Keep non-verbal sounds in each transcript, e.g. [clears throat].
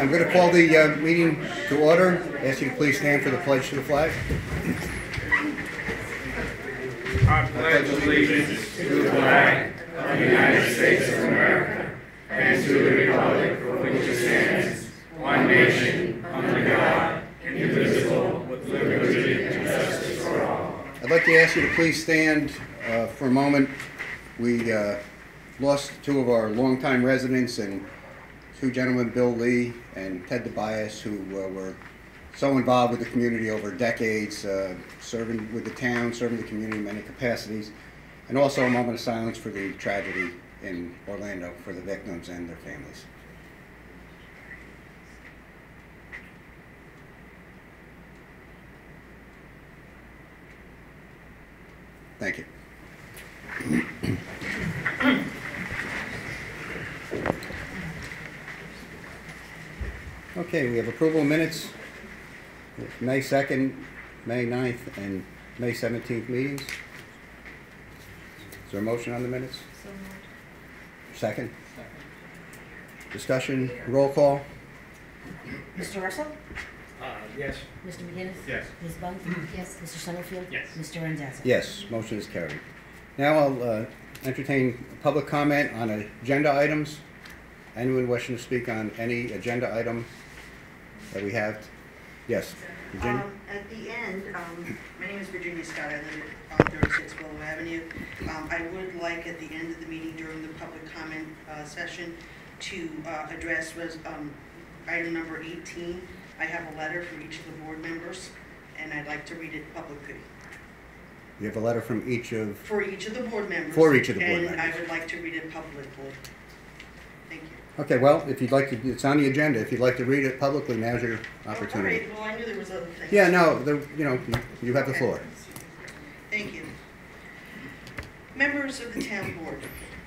I'm going to call the uh, meeting to order. Ask you to please stand for the pledge to the flag. I pledge allegiance to the flag of the United States of America and to the republic for which it stands, one nation, under God, indivisible, with liberty and justice for all. I'd like to ask you to please stand uh, for a moment. We uh, lost two of our longtime residents and two gentlemen, Bill Lee and Ted DeBias, who uh, were so involved with the community over decades, uh, serving with the town, serving the community in many capacities, and also a moment of silence for the tragedy in Orlando for the victims and their families. Thank you. [clears throat] Okay, we have approval of minutes, May 2nd, May 9th, and May 17th meetings. Is there a motion on the minutes? Second? Discussion, roll call? Mr. Russell? Uh, yes. Mr. McGinnis? Yes. Ms. Bunt? Yes. Mr. Summerfield? Yes. Mr. Randazzo? Yes, motion is carried. Now I'll uh, entertain public comment on agenda items. Anyone wishing to speak on any agenda item that we have? Yes, Virginia? Um, At the end, um, my name is Virginia Scott, I live at um, 36 Willow Avenue. Um, I would like at the end of the meeting during the public comment uh, session to uh, address res- um, item number 18. I have a letter from each of the board members, and I'd like to read it publicly. You have a letter from each of, For each of the board members. For each of the board And I would like to read it publicly. Okay, well, if you'd like to, it's on the agenda. If you'd like to read it publicly, now's your opportunity. All right, well, I knew there was other things. Yeah, no, the- you know, you- you have the floor. Thank you. Members of the town board,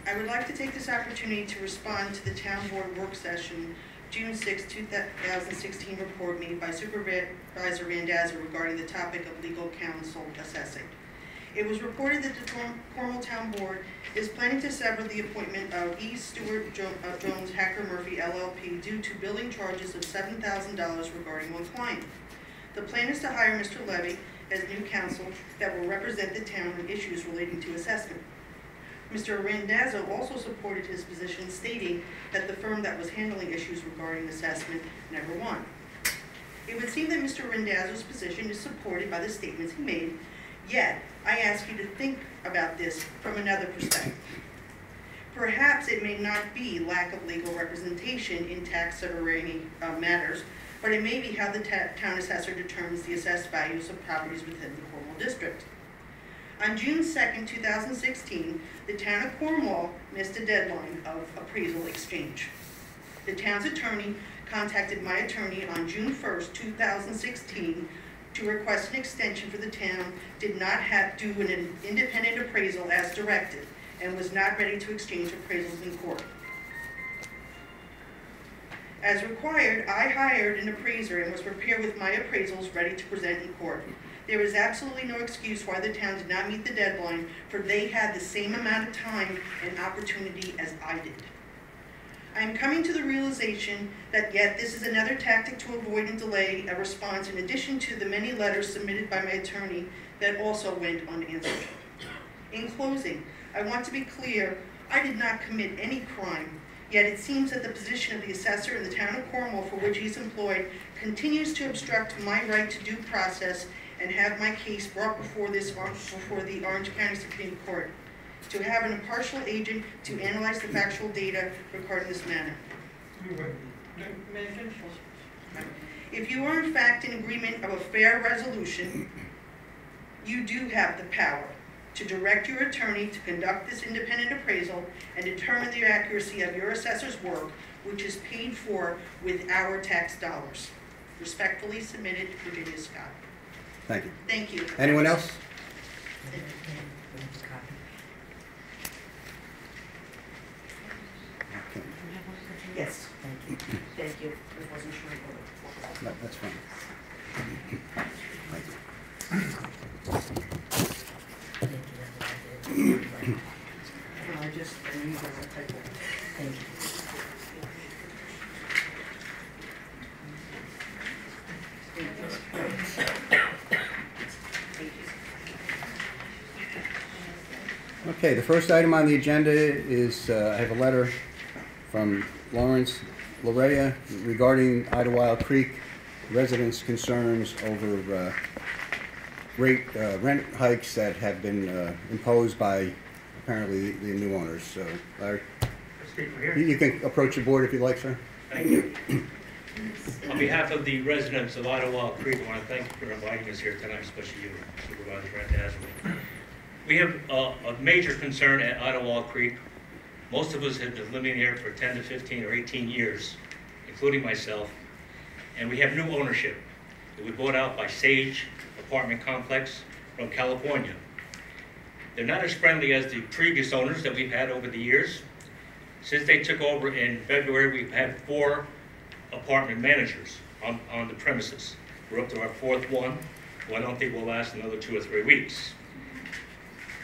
I would like to take this opportunity to respond to the town board work session, June 6, 2016 report made by Supervisor Randazzo regarding the topic of legal counsel assessing. It was reported that the Cor- Cornwall Town Board is planning to sever the appointment of E. Stewart Jo- uh, Jones Hacker Murphy LLP due to billing charges of $7,000 regarding one client. The plan is to hire Mr. Levy as new counsel that will represent the town on issues relating to assessment. Mr. Randazzo also supported his position stating that the firm that was handling issues regarding assessment never won. It would seem that Mr. Randazzo's position is supported by the statements he made, yet I ask you to think about this from another perspective. Perhaps it may not be lack of legal representation in tax sovereignty uh, matters, but it may be how the town assessor determines the assessed values of properties within the Cornwall district. On June 2nd, 2016, the town of Cornwall missed a deadline of appraisal exchange. The town's attorney contacted my attorney on June 1st, 2016, to request an extension for the town did not have, do an independent appraisal as directed, and was not ready to exchange appraisals in court. As required, I hired an appraiser and was prepared with my appraisals ready to present in court. There is absolutely no excuse why the town did not meet the deadline, for they had the same amount of time and opportunity as I did. I am coming to the realization that yet this is another tactic to avoid and delay a response in addition to the many letters submitted by my attorney that also went unanswered. In closing, I want to be clear, I did not commit any crime, yet it seems that the position of the assessor in the town of Cornwall for which he's employed continues to obstruct my right to due process and have my case brought before this, before the Orange County Supreme Court, to have an impartial agent to analyze the factual data regarding this matter. May I finish? If you are in fact in agreement of a fair resolution, you do have the power to direct your attorney to conduct this independent appraisal and determine the accuracy of your assessor's work, which is paid for with our tax dollars. Respectfully submitted, Virginia Scott. Thank you. Thank you. Anyone else? Okay, Yes, thank you. Thank you. Wasn't sure what. No, that's fine. Thank you. Thank you. Okay, the first item on the agenda is uh, I have a letter from Lawrence Lorea regarding Idlewild Creek residents' concerns over uh, rate, uh, rent hikes that have been uh, imposed by apparently the new owners. So, Larry, you you can approach the board if you'd like, sir. Thank you. On behalf of the residents of Idlewild Creek, I want to thank you for inviting us here tonight, especially you, Supervisor Randazzo. We have uh, a major concern at Idlewild Creek. Most of us have been living here for 10 to 15 or 18 years, including myself, and we have new ownership. It was bought out by Sage Apartment Complex from California. They're not as friendly as the previous owners that we've had over the years. Since they took over in February, we've had four apartment managers on, on the premises. We're up to our fourth one, I don't think will last another two or three weeks.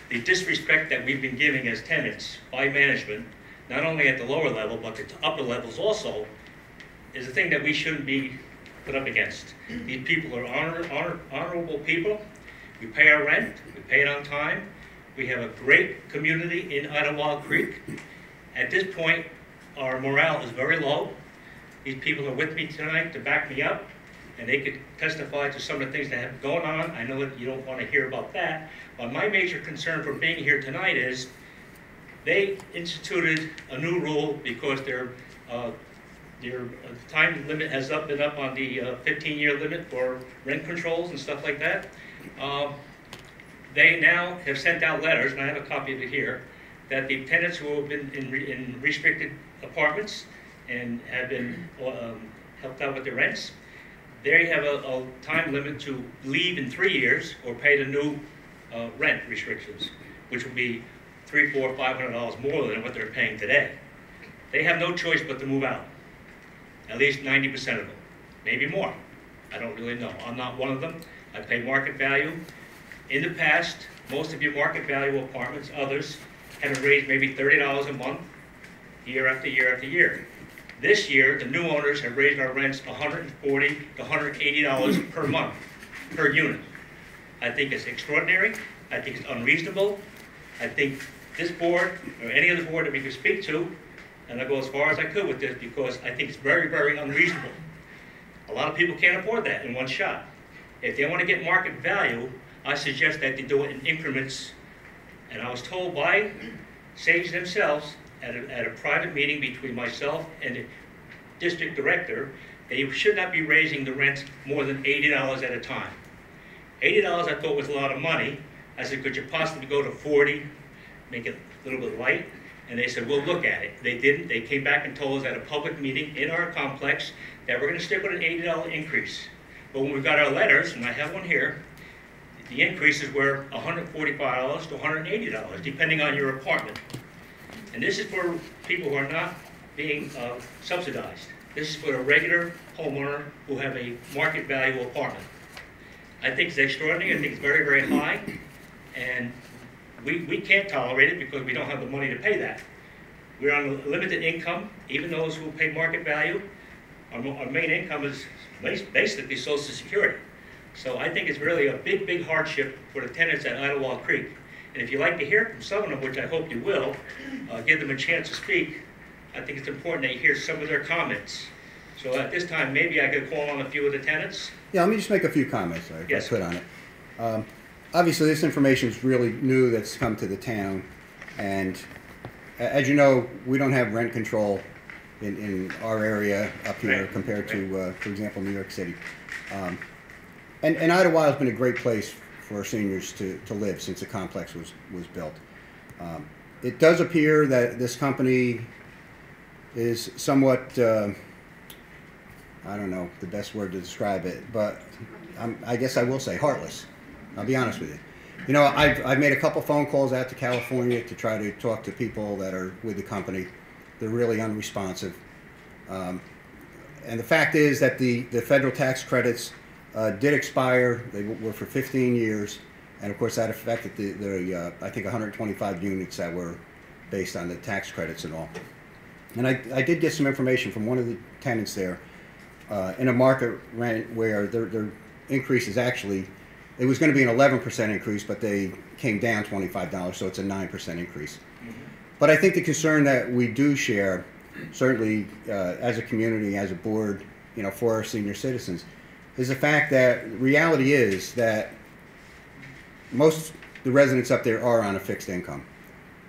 The disrespect that we've been giving as tenants by management, not only at the lower level, but at the upper levels also, is a thing that we shouldn't be put up against. These people are honor, honor, honorable people. We pay our rent, we pay it on time. We have a great community in Idlewild Creek. At this point, our morale is very low. These people are with me tonight to back me up, and they could testify to some of the things that have gone on. I know that you don't want to hear about that, but my major concern for being here tonight is they instituted a new rule because their, uh, their uh, time limit has up, been up on the uh, 15-year limit for rent controls and stuff like that. Um, They now have sent out letters, and I have a copy of it here, that the tenants who have been in re- in restricted apartments and have been um, helped out with their rents, they have a, a time limit to leave in three years or pay the new uh, rent restrictions, which will be three, four, five hundred dollars more than what they're paying today. They have no choice but to move out, at least ninety percent of them, maybe more. I don't really know. I'm not one of them. I pay market value. In the past, most of your market value apartments, others, have raised maybe thirty dollars a month, year after year after year. This year, the new owners have raised our rents hundred and forty to hundred and eighty dollars per month, per unit. I think it's extraordinary, I think it's unreasonable, I think this board, or any other board that we could speak to, and I go as far as I could with this, because I think it's very, very unreasonable. A lot of people can't afford that in one shot. If they want to get market value, I suggest that they do it in increments. And I was told by Sage themselves, at a, at a private meeting between myself and the district director, they should not be raising the rents more than eighty dollars at a time. Eighty dollars I thought was a lot of money. I said, could you possibly go to forty, make it a little bit light? And they said, we'll look at it. They didn't. They came back and told us at a public meeting in our complex that we're gonna stick with an eighty dollar increase. But when we got our letters, and I have one here, the increases were hundred forty-five dollars to hundred eighty dollars, depending on your apartment. And this is for people who are not being uh, subsidized. This is for a regular homeowner who have a market value apartment. I think it's extraordinary, I think it's very, very high, and we, we can't tolerate it because we don't have the money to pay that. We're on a limited income, even those who pay market value, our, our main income is basically social security. So I think it's really a big, big hardship for the tenants at Idlewild Creek. And if you'd like to hear from some of them, which I hope you will, uh, give them a chance to speak, I think it's important that you hear some of their comments. So at this time, maybe I could call on a few of the tenants. Yeah, let me just make a few comments, if I Yes. could on it. Um, Obviously, this information is really new that's come to the town, and as you know, we don't have rent control in, in our area up here Right, compared to, uh, for example, New York City. Um, And, and Idlewild has been a great place for seniors to, to live since the complex was, was built. Um, It does appear that this company is somewhat, uh, I don't know the best word to describe it, but I'm, I guess I will say heartless. I'll be honest with you. You know, I've, I've made a couple phone calls out to California to try to talk to people that are with the company. They're really unresponsive. Um, and the fact is that the, the federal tax credits uh, did expire. They were for 15 years. And of course, that affected the, the uh, I think, 125 units that were based on the tax credits and all. And I, I did get some information from one of the tenants there uh, in a market rent where their, their increase is actually it was gonna be an eleven percent increase, but they came down twenty-five dollars, so it's a nine percent increase. But I think the concern that we do share, certainly uh, as a community, as a board, you know, for our senior citizens, is the fact that reality is that most the residents up there are on a fixed income.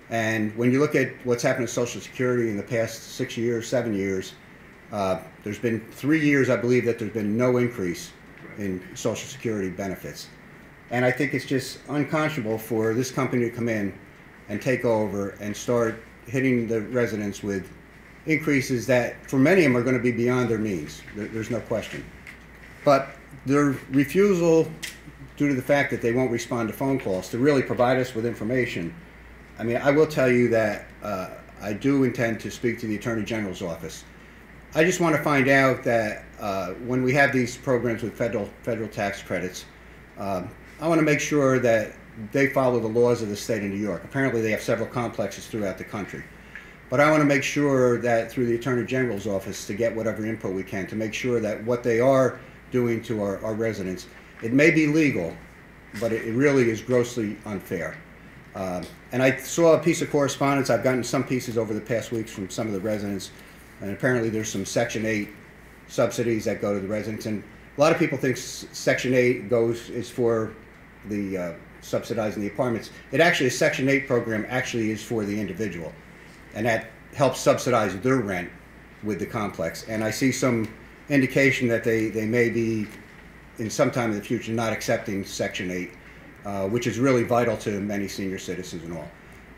And when you look at what's happened to Social Security in the past six years, seven years, uh, there's been three years, I believe, that there's been no increase in Social Security benefits. And I think it's just unconscionable for this company to come in and take over and start hitting the residents with increases that, for many of them, are going to be beyond their means. There, there's no question. But their refusal, due to the fact that they won't respond to phone calls, to really provide us with information. I mean, I will tell you that uh, I do intend to speak to the Attorney General's office. I just want to find out that uh, when we have these programs with federal federal tax credits, um, I want to make sure that they follow the laws of the state of New York. Apparently, they have several complexes throughout the country. But I want to make sure that through the Attorney General's office to get whatever input we can to make sure that what they are doing to our, our residents, it may be legal, but it, it really is grossly unfair. Um, and I saw a piece of correspondence, I've gotten some pieces over the past weeks from some of the residents, and apparently there's some Section 8 subsidies that go to the residents. And a lot of people think Section 8 goes, is for the uh, subsidizing the apartments. It actually, a Section 8 program actually is for the individual. And that helps subsidize their rent with the complex. And I see some indication that they, they may be, in some time in the future, not accepting Section 8, uh, which is really vital to many senior citizens and all.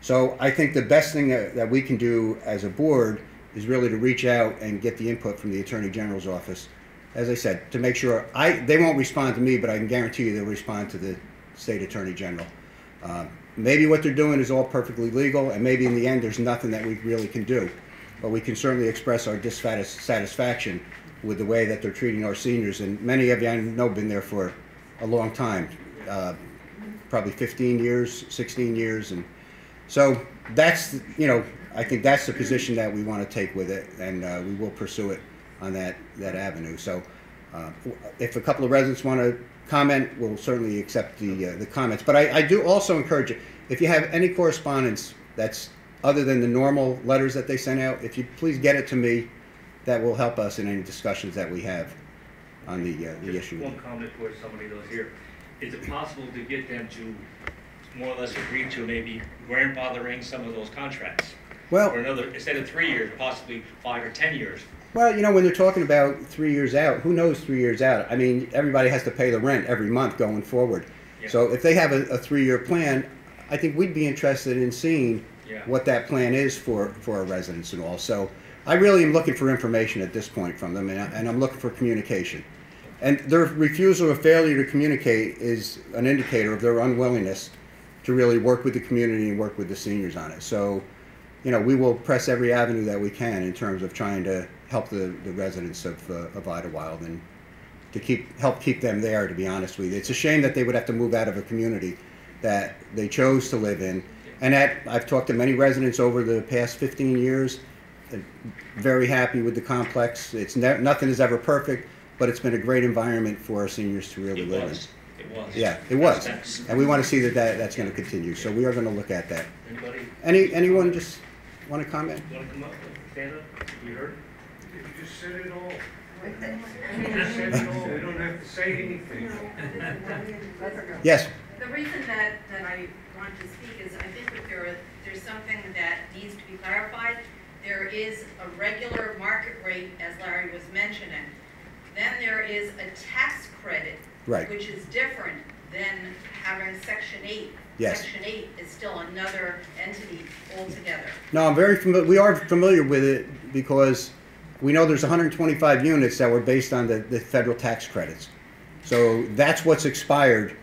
So I think the best thing that, that we can do as a board is really to reach out and get the input from the Attorney General's office. As I said, to make sure, I, they won't respond to me, but I can guarantee you they'll respond to the State Attorney General. Uh, Maybe what they're doing is all perfectly legal, and maybe in the end, there's nothing that we really can do. But we can certainly express our dissatisfaction with the way that they're treating our seniors, and many of you I know been there for a long time, uh, probably 15 years, 16 years, and so that's, you know, I think that's the position that we want to take with it, and uh, we will pursue it on that, that avenue. So uh, if a couple of residents want to comment, we'll certainly accept the, uh, the comments. But I, I do also encourage you, if you have any correspondence that's other than the normal letters that they send out, if you please get it to me, that will help us in any discussions that we have on the, uh, the issue. one comment for somebody those here. Is it possible to get them to more or less agree to maybe grandfathering some of those contracts? Well, Or another, instead of three years, possibly five or 10 years? Well, you know, when they're talking about three years out, who knows three years out? I mean, everybody has to pay the rent every month going forward. Yeah. So if they have a, a three-year plan, I think we'd be interested in seeing Yeah. what that plan is for, for our residents and all. So I really am looking for information at this point from them, and, I, and I'm looking for communication. And their refusal or failure to communicate is an indicator of their unwillingness to really work with the community and work with the seniors on it. So, you know, we will press every avenue that we can in terms of trying to help the, the residents of, uh, of Idlewild and to keep, help keep them there, to be honest with you. It's a shame that they would have to move out of a community that they chose to live in. And I've talked to many residents over the past fifteen years, very happy with the complex. It's ne- nothing is ever perfect, but it's been a great environment for our seniors to really It live in. it was. Yeah, it was. Thanks. And we want to see that, that that's going to continue. So we are going to look at that. Anybody Any, anyone just want to comment? want to come up, stand up? You heard? You just said it all. You just said it all, we don't have to say anything. Yes, The reason that, that I wanted to speak is I think that there, are- there's something that needs to be clarified. There is a regular market rate, as Larry was mentioning. Then there is a tax credit. Right. Which is different than having section eight. Yes. Section eight is still another entity altogether. no, I'm very familiar, we are familiar with it because we know there's 125 units that were based on the, the federal tax credits. So that's what's expired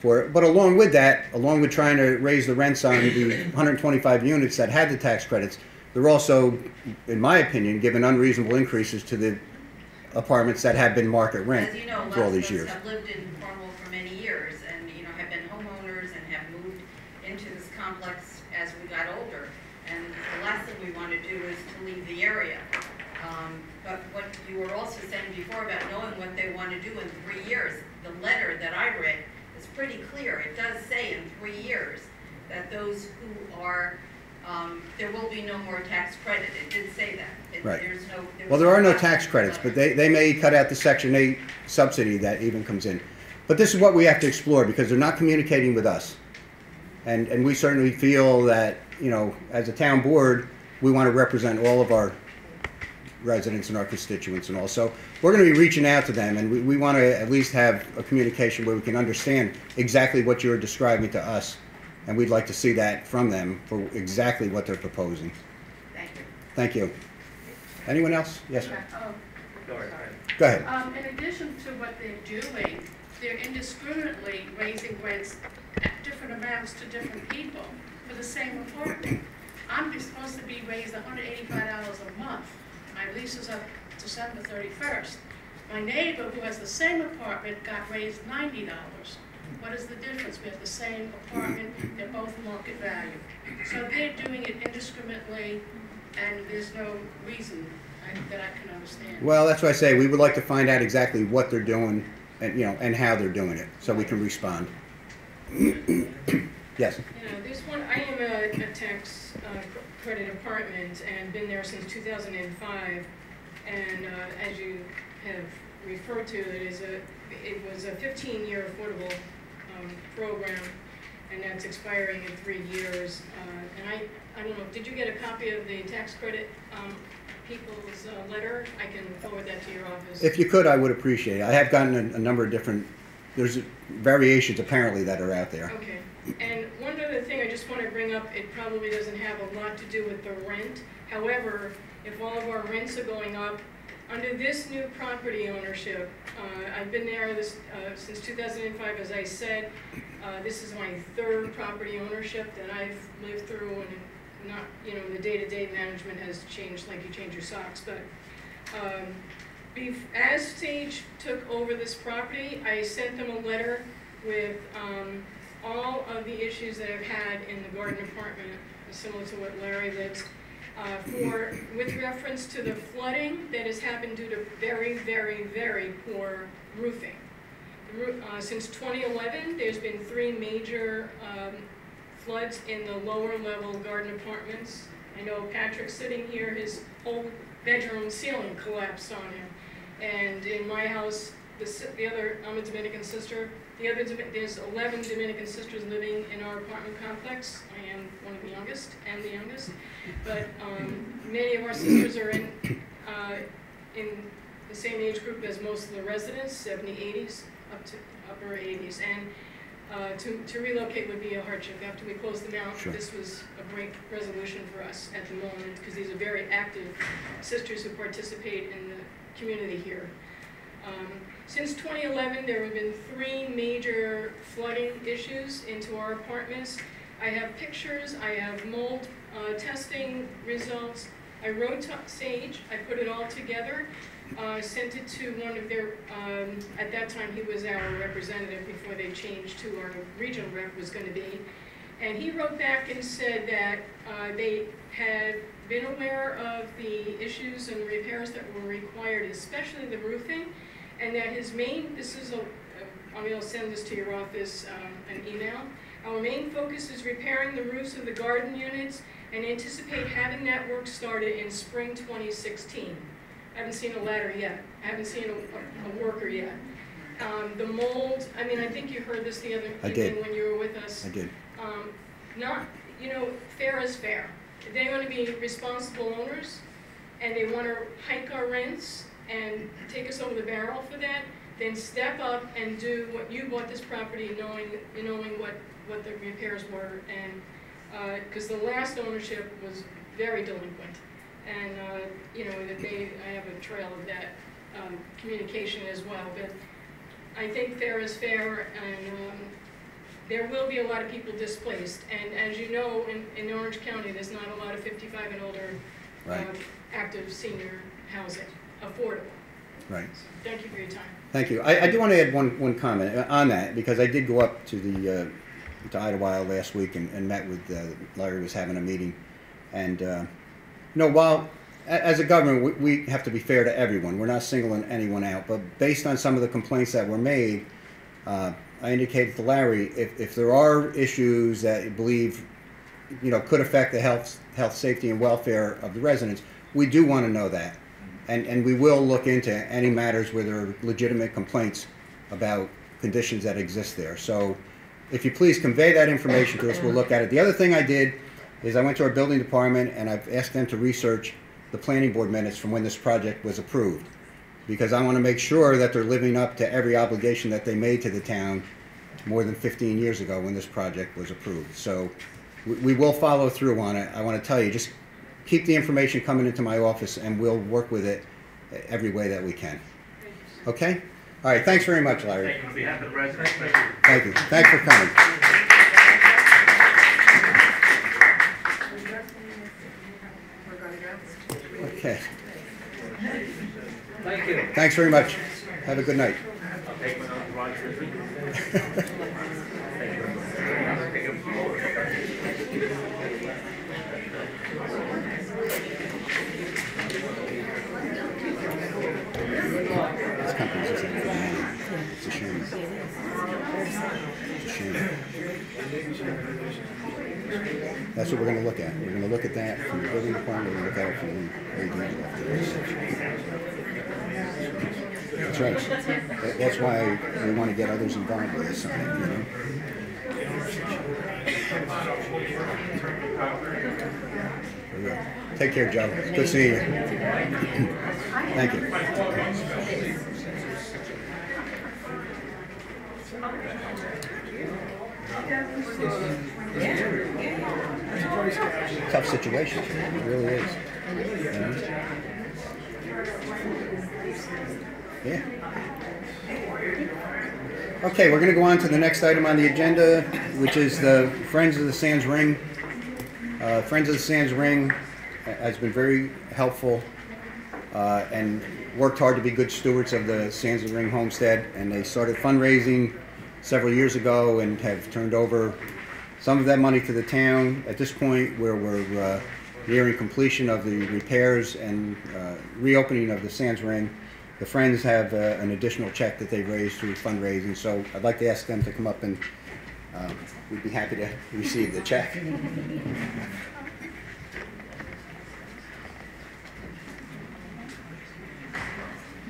for, it. but along with that, along with trying to raise the rents on the 125 units that had the tax credits, they're also, in my opinion, giving unreasonable increases to the apartments that have been market rent As you know, for all these of us years. have lived in Cornwall for many years and, you know, have been homeowners and have moved into this complex as we got older. And the last thing we want to do is to leave the area. Um, But what you were also saying before about knowing what they want to do in three years, the letter that I read is pretty clear. It does say in three years that those who are, um, there will be no more tax credit. It did say that. It- Right. There's no. Well, there are no tax credits, but they, they may cut out the Section 8 subsidy that even comes in. But this is what we have to explore, because they're not communicating with us. And, and we certainly feel that, you know, as a town board, we want to represent all of our residents and our constituents and all. So we're going to be reaching out to them, and we, we want to at least have a communication where we can understand exactly what you're describing to us. And we'd like to see that from them for exactly what they're proposing. Thank you. Thank you. Anyone else? Yes, sir. Oh, Go ahead. Go ahead. Um, in addition to what they're doing, they're indiscriminately raising rents at different amounts to different people for the same apartment. I'm supposed to be raised hundred eighty-five dollars a month. My lease is up December thirty-first. My neighbor, who has the same apartment, got raised ninety dollars. What is the difference? We have the same apartment, they're both market value. So they're doing it indiscriminately, and there's no reason I- that I can understand. Well, that's why I say we would like to find out exactly what they're doing and, you know, and how they're doing it, so we can respond. [clears throat] Yes, You know, there's one, I am a, a tax uh, credit apartment and been there since two thousand and five. And, uh, as you have referred to, it is a, it was a fifteen-year affordable, um, program, and that's expiring in three years. Uh, and I, I don't know, did you get a copy of the tax credit, um, people's, uh, letter? I can forward that to your office. if you could, I would appreciate it. I have gotten a, a number of different, there's variations apparently that are out there. Okay, and one other thing I just want to bring up, it probably doesn't have a lot to do with the rent. However, if all of our rents are going up, under this new property ownership, uh, I've been there this, uh, since two thousand and five, as I said. Uh, this is my third property ownership that I've lived through and not, you know, the day-to-day management has changed like you change your socks, but, um, as Sage took over this property, I sent them a letter with, um, all of the issues that I've had in the garden apartment, similar to what Larry lives, uh, for, with reference to the flooding that has happened due to very, very, very poor roofing. Uh, since twenty eleven, there's been three major, um, floods in the lower level garden apartments. I know Patrick sitting here, his whole bedroom ceiling collapsed on him. And in my house, the, the other, I'm a Dominican sister, the other, there's eleven Dominican sisters living in our apartment complex. I am one of the youngest and the youngest. But, um, many of our sisters are in, uh, in the same age group as most of the residents, 70, 80s, up to upper eighties. And, uh, to, to relocate would be a hardship. After we closed them out, Sure. this was a great resolution for us at the moment, because these are very active sisters who participate in the community here. Um, Since 2011, there have been three major flooding issues into our apartments. I have pictures, I have mold uh, testing results. I wrote to Sage, I put it all together, uh, sent it to one of their, um, at that time, he was our representative before they changed to our regional rep was gonna be. And he wrote back and said that uh, they had been aware of the issues and repairs that were required, especially the roofing, and that his main, this is a, I'm gonna send this to your office, um, an email. Our main focus is repairing the roofs of the garden units and anticipate having that work started in spring twenty sixteen. I haven't seen a ladder yet, I haven't seen a, a- worker yet. Um, the mold, I mean, I think you heard this the other I did. evening when you were with us I did. um, not, you know, fair is fair. If they wanna be responsible owners, and they wanna hike our rents and take us over the barrel for that, then step up and do what you bought this property knowing, knowing what, what the repairs were, and, uh 'cause cause the last ownership was very delinquent. And, uh, you know, that they, I have a trail of that, um, communication as well, but I think fair is fair, and, um, there will be a lot of people displaced, and as you know, in, in Orange County, there's not a lot of fifty-five and older, Right. um, active senior housing, affordable. Right. Thank you for your time. Thank you. I, I do want to add one, one comment uh, on that, because I did go up to the, uh, to Idlewild last week and, and met with, uh, Larry was having a meeting. And, uh, you know, while, as a government, we, we have to be fair to everyone. We're not singling anyone out, but based on some of the complaints that were made, uh, I indicated to Larry, if, if there are issues that you believe, you know, could affect the health, health, safety, and welfare of the residents, we do want to know that. And, and we will look into any matters where there are legitimate complaints about conditions that exist there. So if you please convey that information to us, we'll look at it. The other thing I did is I went to our building department and I've asked them to research the planning board minutes from when this project was approved. Because I want to make sure that they're living up to every obligation that they made to the town more than 15 years ago when this project was approved. So we, we will follow through on it. I want to tell you, just keep the information coming into my office and we'll work with it every way that we can. Okay? All right, thanks very much, Larry. Thank you on behalf of the residents, thank you. Thank you. Thanks for coming. Okay, Thank you. thanks very much. Have a good night. [laughs] I'll take my own ride with me. This company's just like, man, it's a shame. It's a shame. That's what we're gonna look at. We're gonna look at that from the building department, we're gonna look at it from the That's right. That's why we wanna get others involved with this, you know? You. Take care, Joe. Good seeing you. Thank you. Tough situation, it really is. Yeah. Okay, we're gonna go on to the next item on the agenda, which is the Friends of the Sands Ring. Uh, Friends of the Sands Ring has been very helpful uh, and worked hard to be good stewards of the Sands of the Ring homestead. And they started fundraising several years ago and have turned over some of that money to the town. At this point, where we're uh, nearing completion of the repairs and uh, reopening of the Sands Ring, the Friends have uh, an additional check that they've raised through fundraising. So I'd like to ask them to come up and um, we'd be happy to [laughs] receive the check.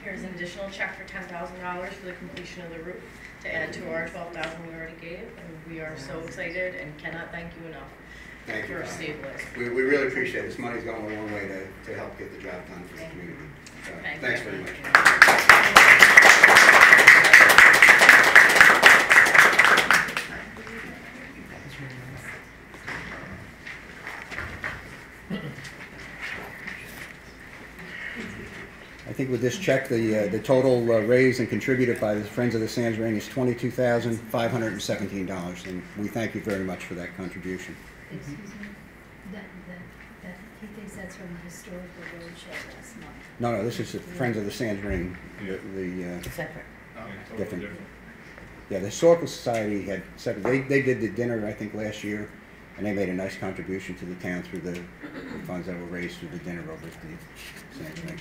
Here's an additional check for ten thousand dollars for the completion of the roof to add to our twelve thousand we already gave. And we are so excited and cannot thank you enough Thank you. for stabilizing. We, we really appreciate it. This money's going a long way to, to help get the job done for the Thank you. community. So, Thank Thanks you. very much. I think with this check, the, uh, the total uh, raised and contributed by the Friends of the Sands Ring is twenty-two thousand, five hundred and seventeen dollars, and we thank you very much for that contribution. Excuse me, that, that, that, he thinks that's from the historical roadshow last month. No, no, this is the Friends of the Sands Ring, the, the, uh, Separate. different. Yeah, the Historical Society had said, they, they did the dinner, I think, last year, and they made a nice contribution to the town through the the funds that were raised through the dinner over at the Sands Ring.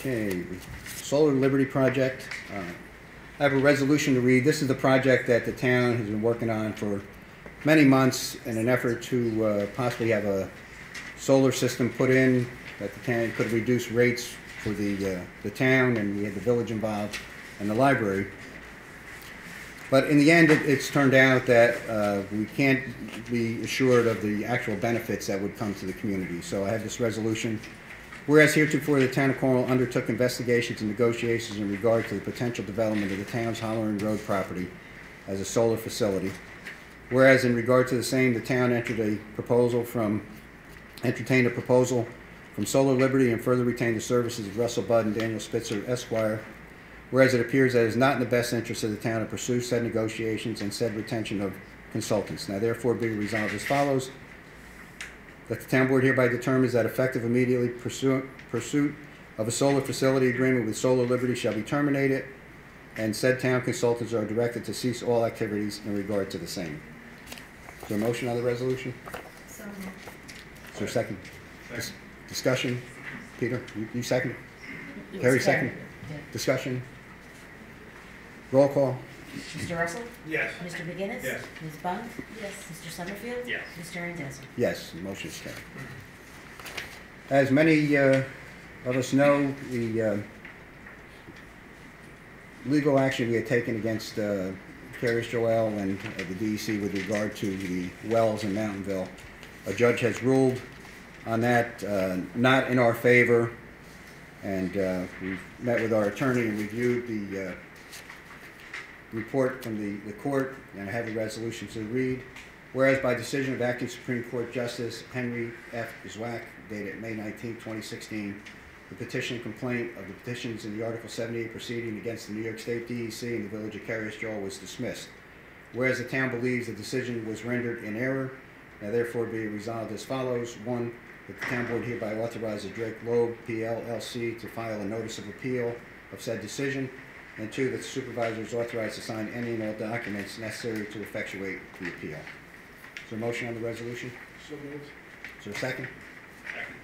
Okay, Solar Liberty Project. Uh, I have a resolution to read. This is the project that the town has been working on for many months in an effort to uh, possibly have a solar system put in that the town could reduce rates for the, uh, the town, and we had the village involved and the library. But in the end, it, it's turned out that uh, we can't be assured of the actual benefits that would come to the community. So I have this resolution. Whereas heretofore the town of Cornwall undertook investigations and negotiations in regard to the potential development of the town's Hollering Road property as a solar facility. Whereas in regard to the same, the town entered a proposal from, entertained a proposal from Solar Liberty and further retained the services of Russell Budd and Daniel Spitzer Esquire. Whereas it appears that it is not in the best interest of the town to pursue said negotiations and said retention of consultants. Now therefore be resolved as follows. That the town board hereby determines that effective immediately pursuant, pursuit of a solar facility agreement with Solar Liberty shall be terminated, and said town consultants are directed to cease all activities in regard to the same. Is there a motion on the resolution? So, Is there a second? Dis- Discussion? Peter, you, you second? Yes, Terry, second. Yeah. Discussion? Roll call? Mr. Russell? Yes. Mr. McGinnis? Yes. Ms. Bunt? Yes. Mr. Summerfield? Yes. Mr. Randazzo? Yes, motion is carried. As many uh, of us know, the uh, legal action we had taken against uh, Kiryas Joel and uh, the DEC with regard to the wells in Mountainville, a judge has ruled on that, uh, not in our favor, and uh, we've met with our attorney and reviewed the uh, report from the, the court, and I have a resolution to read. Whereas by decision of acting Supreme Court Justice Henry F. Zwack dated May 19, 2016, the petition and complaint of the petitions in the Article 78 proceeding against the New York State DEC and the Village of Joel was dismissed. Whereas the town believes the decision was rendered in error, now therefore be resolved as follows. One, that the town board hereby authorizes Drake Loeb, PLLC, to file a notice of appeal of said decision. And two, that the supervisor is authorized to sign any and all documents necessary to effectuate the appeal. Is there a motion on the resolution? So moved. Is there a second? Second.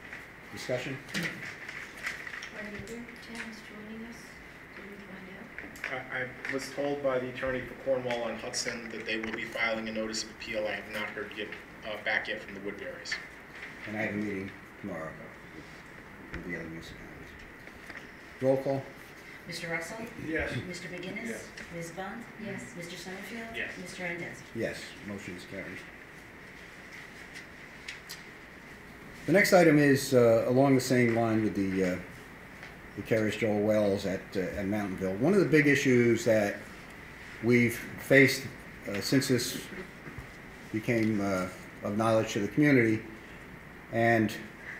Discussion? Are the other towns joining us? Did we find out? I, I was told by the attorney for Cornwall-on-Hudson that they will be filing a notice of appeal. I have not heard yet, uh, back yet from the Woodbury's. And I have a meeting tomorrow with the other municipalities. Roll call? Mr. Russell? Yes. Mr. McGinnis? Yes. Ms. Bunt? Yes. Mr. Summerfield? Yes. Mr. Randazzo? Yes, motion is carried. The next item is uh, along the same line with the, uh, the Kiryas Joel Wells at, uh, at Mountainville. One of the big issues that we've faced uh, since this became uh, of knowledge to the community and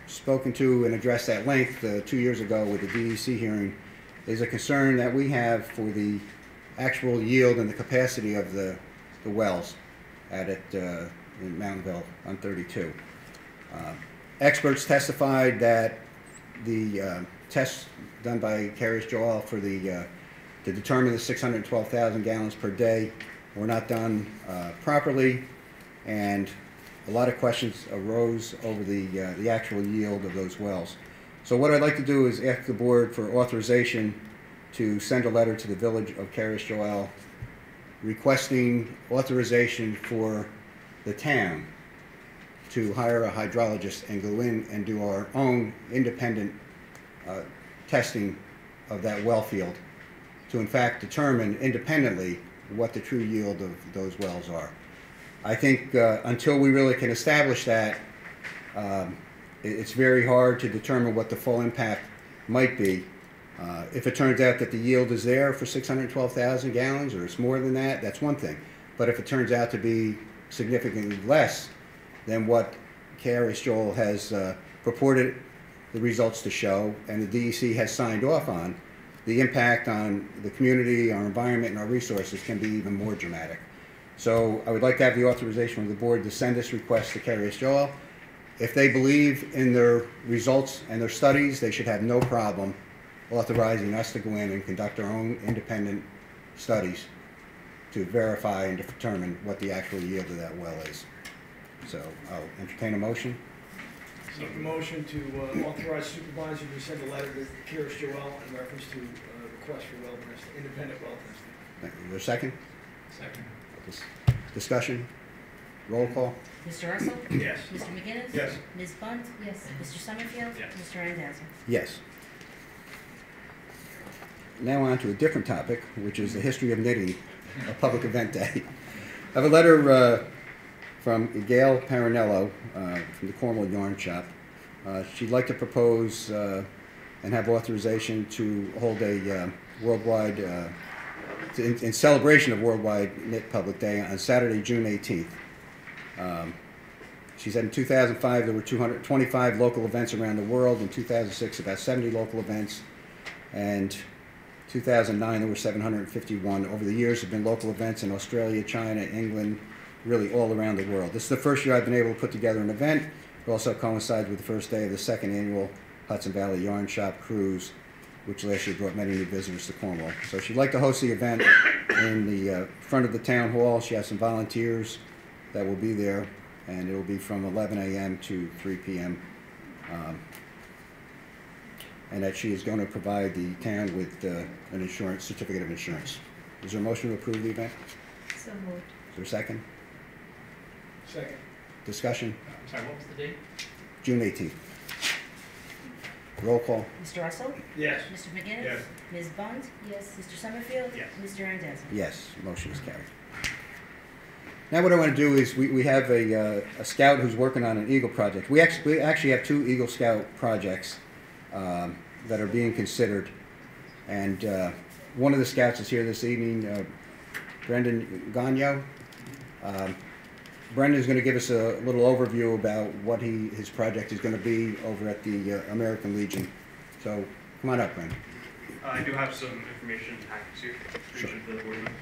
spoken to and addressed at length uh, two years ago with the DEC hearing is a concern that we have for the actual yield and the capacity of the, the wells at uh, in Mountainville on 32. Uh, Experts testified that the uh, tests done by Kiryas Joel for the, uh, to determine the 612,000 gallons per day were not done uh, properly, and a lot of questions arose over the, uh, the actual yield of those wells. So what I'd like to do is ask the board for authorization to send a letter to the village of Kiryas Joel requesting authorization for the town to hire a hydrologist and go in and do our own independent uh, testing of that well field to in fact determine independently what the true yield of those wells are. I think uh, until we really can establish that, um, it's very hard to determine what the full impact might be. Uh, If it turns out that the yield is there for 612,000 gallons, or it's more than that, that's one thing. But if it turns out to be significantly less than what Kiryas Joel has uh, purported the results to show, and the DEC has signed off on, the impact on the community, our environment, and our resources can be even more dramatic. So I would like to have the authorization of the board to send this request to Kiryas Joel. If they believe in their results and their studies, they should have no problem authorizing us to go in and conduct our own independent studies to verify and determine what the actual yield of that well is. So I'll entertain a motion. Make a motion to uh, authorize supervisor to send a letter to Kiryas Joel in reference to uh, request for well testing, independent well testing. Is there a second? Second. Dis- Discussion? Roll call? Mr. Russell? Yes. Mr. McGinnis? Yes. Ms. Bunt? Yes. Mr. Summerfield? Yes. Mr. Randazzo? Yes. Now on to a different topic, which is the history of knitting, a public event day. I have a letter uh, from Gail Parinello uh, from the Cornwall Yarn Shop. Uh, She'd like to propose uh, and have authorization to hold a uh, worldwide, uh, in in celebration of Worldwide Knit Public Day on Saturday, June 18th. Um, She said in 2005, there were 225 local events around the world. In 2006, about 70 local events. And 2009, there were 751. Over the years, there have been local events in Australia, China, England, really all around the world. This is the first year I've been able to put together an event. It also coincides with the first day of the second annual Hudson Valley Yarn Shop Cruise, which last year brought many new visitors to Cornwall. So she'd like to host the event in the uh, front of the town hall. She has some volunteers that will be there, and it will be from 11 a.m. to 3 p.m. Um, and that she is going to provide the town with uh, an insurance, certificate of insurance. Is there a motion to approve the event? So moved. Is there a second? Second. Discussion? I'm sorry, what was the date? June 18th. Roll call? Mr. Russell? Yes. Mr. McGinnis? Yes. Ms. Bunt? Yes. Mr. Summerfield? Yes. Mr. Randazzo? Yes, motion is carried. Now what I want to do is, we, we have a, uh, a scout who's working on an Eagle project. We actually, we actually have two Eagle Scout projects um, that are being considered. And uh, one of the scouts is here this evening, uh, Brendan Gagno. Um, Brendan's going to give us a little overview about what he, his project is going to be over at the uh, American Legion. So, come on up, Brendan. Uh, I do have some information packets here Sure. of the board members.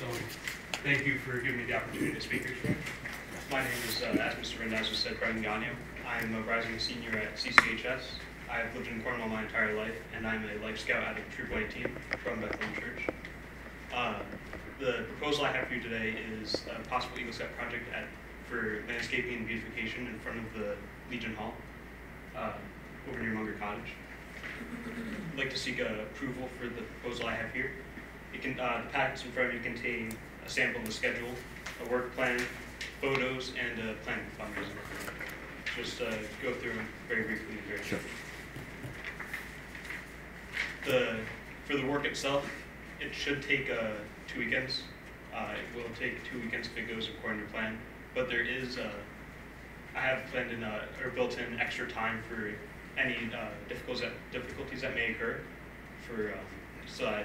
So, thank you for giving me the opportunity to speak here today. My name is, uh, as Mr. Said, I'm a rising senior at CCHS. I've lived in Cornwall my entire life, and I'm a Life Scout out of Troop 118 from Bethlehem Church. Uh, the proposal I have for you today is a possible Eagle Scout project at, for landscaping and beautification in front of the Legion Hall uh, over near Munger Cottage. I'd like to seek uh, approval for the proposal I have here. It can, uh, the packets in front of you contain a sample of the schedule, a work plan, photos, and a plan of fundraising. Just uh, go through very briefly and very Sure. The, for the work itself, it should take uh, two weekends. Uh, It will take two weekends if it goes according to plan, but there is, uh, I have planned in, uh, or built in extra time for any uh, difficulties that, difficulties that may occur for, um, so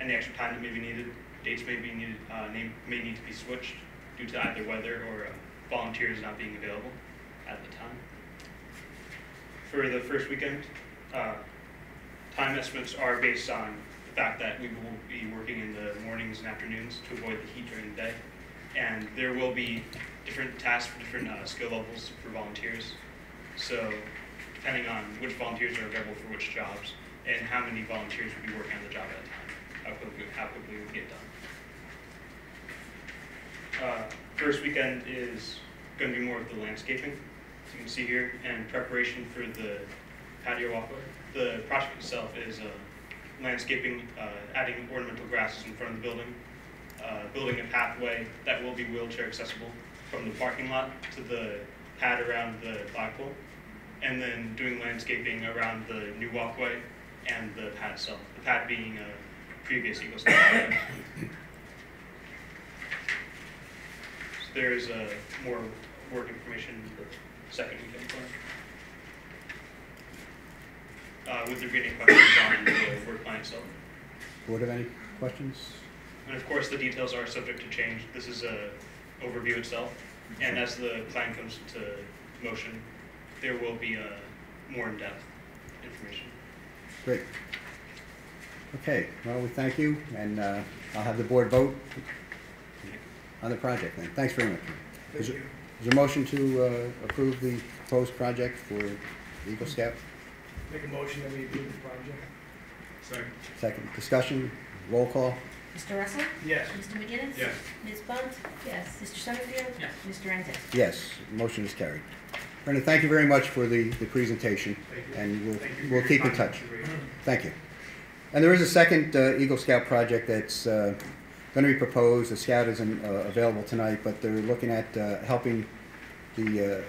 any extra time that may be needed, dates may be needed, uh, name, may need to be switched due to either weather or uh, volunteers not being available at the time. For the first weekend, uh, time estimates are based on the fact that we will be working in the mornings and afternoons to avoid the heat during the day. And there will be different tasks for different uh, skill levels for volunteers. So depending on which volunteers are available for which jobs and how many volunteers will be working on the job at a time, how quickly, how quickly we get done. Uh, First weekend is going to be more of the landscaping, you can see here, and preparation for the patio walkway. The project itself is uh, landscaping, uh, adding ornamental grasses in front of the building, uh, building a pathway that will be wheelchair accessible from the parking lot to the pad around the flagpole, and then doing landscaping around the new walkway and the pad itself, the pad being a previous Eagle Scout. [coughs] there is uh, more work information in the second weekend plan. Uh, Would there be any questions on the work plan itself? Board have any questions? And of course, the details are subject to change. This is a overview itself. And as the plan comes to motion, there will be a more in-depth information. Great. Okay, well, we thank you, and uh, I'll have the board vote on the project then. Thanks very much. Is there- is there a motion to uh, approve the proposed project for Eagle Scout? Make a motion that we approve the project. Second. Second discussion, roll call? Mr. Russell? Yes. Mr. McGinnis? Yes. Ms. Bunt? Yes. Mr. Summerfield? Yes. Mr. Randazzo? Yes, motion is carried. Brenda, thank you very much for the, the presentation, Thank you. and we'll, Thank you for we'll your keep in time touch. Thank you. And there is a second uh, Eagle Scout project that's uh, going to be proposed. The Scout isn't uh, available tonight, but they're looking at uh, helping the uh,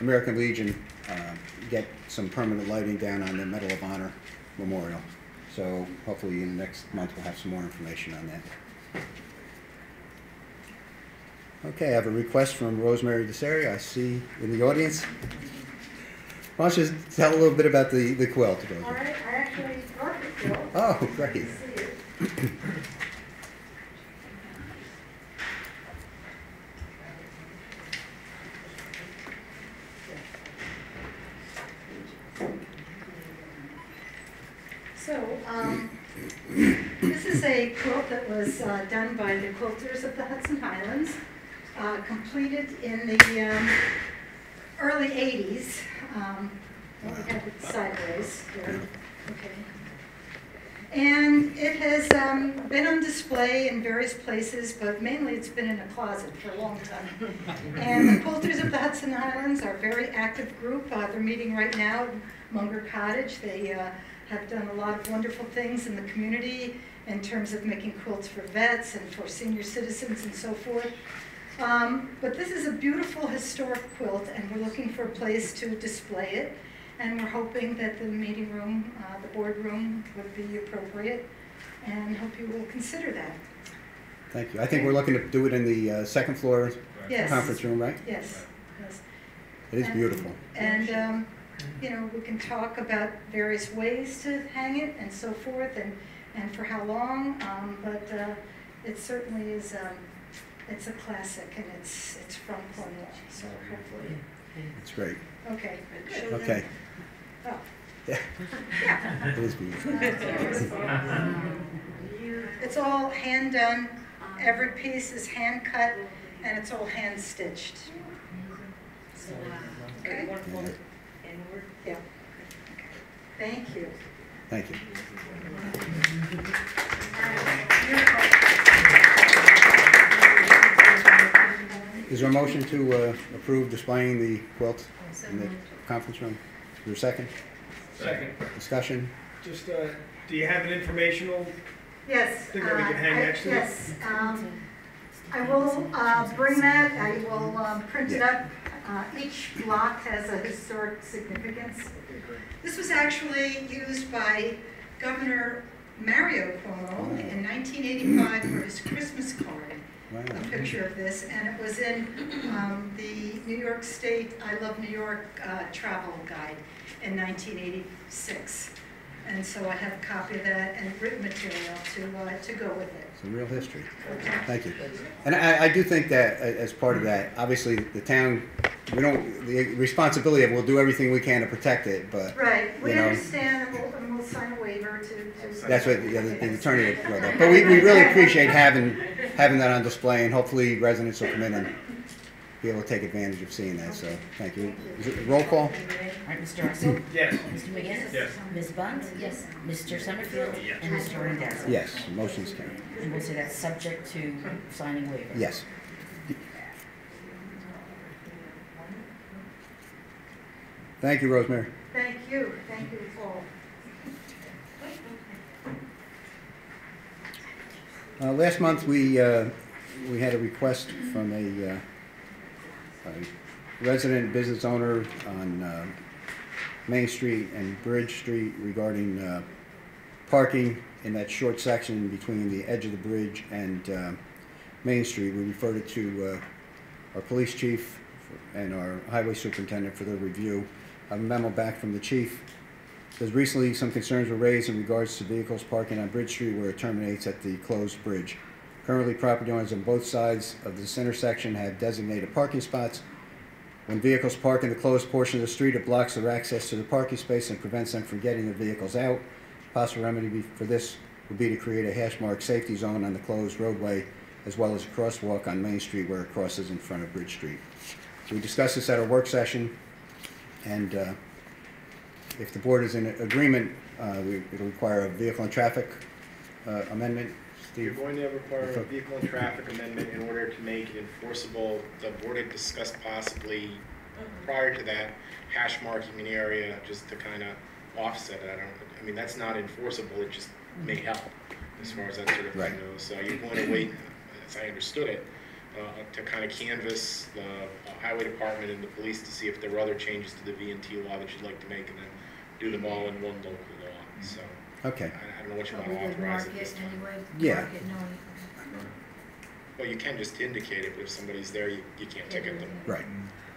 American Legion uh, get some permanent lighting down on the Medal of Honor Memorial. So hopefully in the next month, we'll have some more information on that. Okay, I have a request from Rosemary Desari, I see in the audience. Why don't you just tell a little bit about the, the quilt? Rosemary? All right, I actually brought the quilt. Oh, great. [clears throat] So, um, this is a quilt that was uh, done by the quilters of the Hudson Highlands, uh, completed in the um, early 80s. Um, well, We have it sideways okay. And it has um, been on display in various places, but mainly it's been in a closet for a long time. And the Quilters of the Hudson Highlands are a very active group. Uh, They're meeting right now in Munger Cottage. They uh, have done a lot of wonderful things in the community in terms of making quilts for vets and for senior citizens and so forth. Um, But this is a beautiful historic quilt, and we're looking for a place to display it. And we're hoping that the meeting room, uh, the boardroom would be appropriate, and hope you will consider that. Thank you. I think we're looking to do it in the uh, second floor Yes. conference room, right? Yes, yes. It is beautiful. And, um, you know, we can talk about various ways to hang it and so forth, and, and for how long, um, but, uh, it certainly is, um, it's a classic, and it's, it's from Cornwall, so hopefully, It's great. okay, good. Okay. Oh. Yeah. It is beautiful. [laughs] It's all hand done, every piece is hand cut, and it's all hand stitched. Okay? Wonderful. Yeah. And we're Yeah. Thank you. Thank you. Is there a motion to uh, approve displaying the quilt in the conference room? Is there a second? Second. Discussion? Just, uh, do you have an informational Yes. Think that we can uh, hang I- next to it? Yes, um, I will, uh, bring that, I will, um, print it up. Uh, each block has a historic significance. This was actually used by Governor Mario Cuomo in nineteen eighty-five for his Christmas card. Wow. a picture of this, and it was in um, the New York State I Love New York uh, travel guide in 1986. And so I have a copy of that and written material to, uh, to go with it. Some real history. Thank you. And I, I do think that as part of that, obviously, the town, we don't, the responsibility of, we'll do everything we can to protect it, but Right, we You know. understand, and we'll, and we'll sign a waiver to. to- that's what the the attorney wrote up. But we, we [laughs] really appreciate having, having that on display, and hopefully residents will come in and be able to take advantage of seeing that, so, thank you. Roll call? All right, Mr. Russell? [clears throat] Yes. Mr. McGinnis? Yes. Ms. Bunt? Yes. Mr. Summerfield? Yes. And Mr. Randazzo? Yes, motion's carried. And we'll say that's subject to signing waiver? Yes. Thank you, Rosemary. Thank you, thank you all. Uh, Last month, we, uh, we had a request from a uh, a resident business owner on uh, Main Street and Bridge Street regarding uh, parking in that short section between the edge of the bridge and uh, Main Street. We referred it to uh, our police chief and our highway superintendent for their review. I have a memo back from the chief Says recently, some concerns were raised in regards to vehicles parking on Bridge Street where it terminates at the closed bridge. Currently, property owners on both sides of this intersection have designated parking spots. When vehicles park in the closed portion of the street, it blocks their access to the parking space and prevents them from getting their vehicles out. Possible remedy for this would be to create a hash mark safety zone on the closed roadway, as well as a crosswalk on Main Street where it crosses in front of Bridge Street. We discussed this at our work session, and uh, if the board is in agreement, uh, we- it'll require a vehicle and traffic uh, amendment. You're Steve? going to require a vehicle and traffic amendment in order to make it enforceable. The board had discussed possibly, prior to that, hash marking an area just to kind of offset it. I don't, I mean, that's not enforceable, it just may help as far as that sort of Right. thing goes. So you're going to wait, as I understood it, uh, to kind of canvass the highway department and the police to see if there were other changes to the V and T law that you'd like to make, and then do them all in one local law. So Okay, I don't know what you want to would authorize mark at this it time. anyway. Yeah. Mark it knowing. Well, you can just indicate it, but if somebody's there, you, you can't ticket them. right.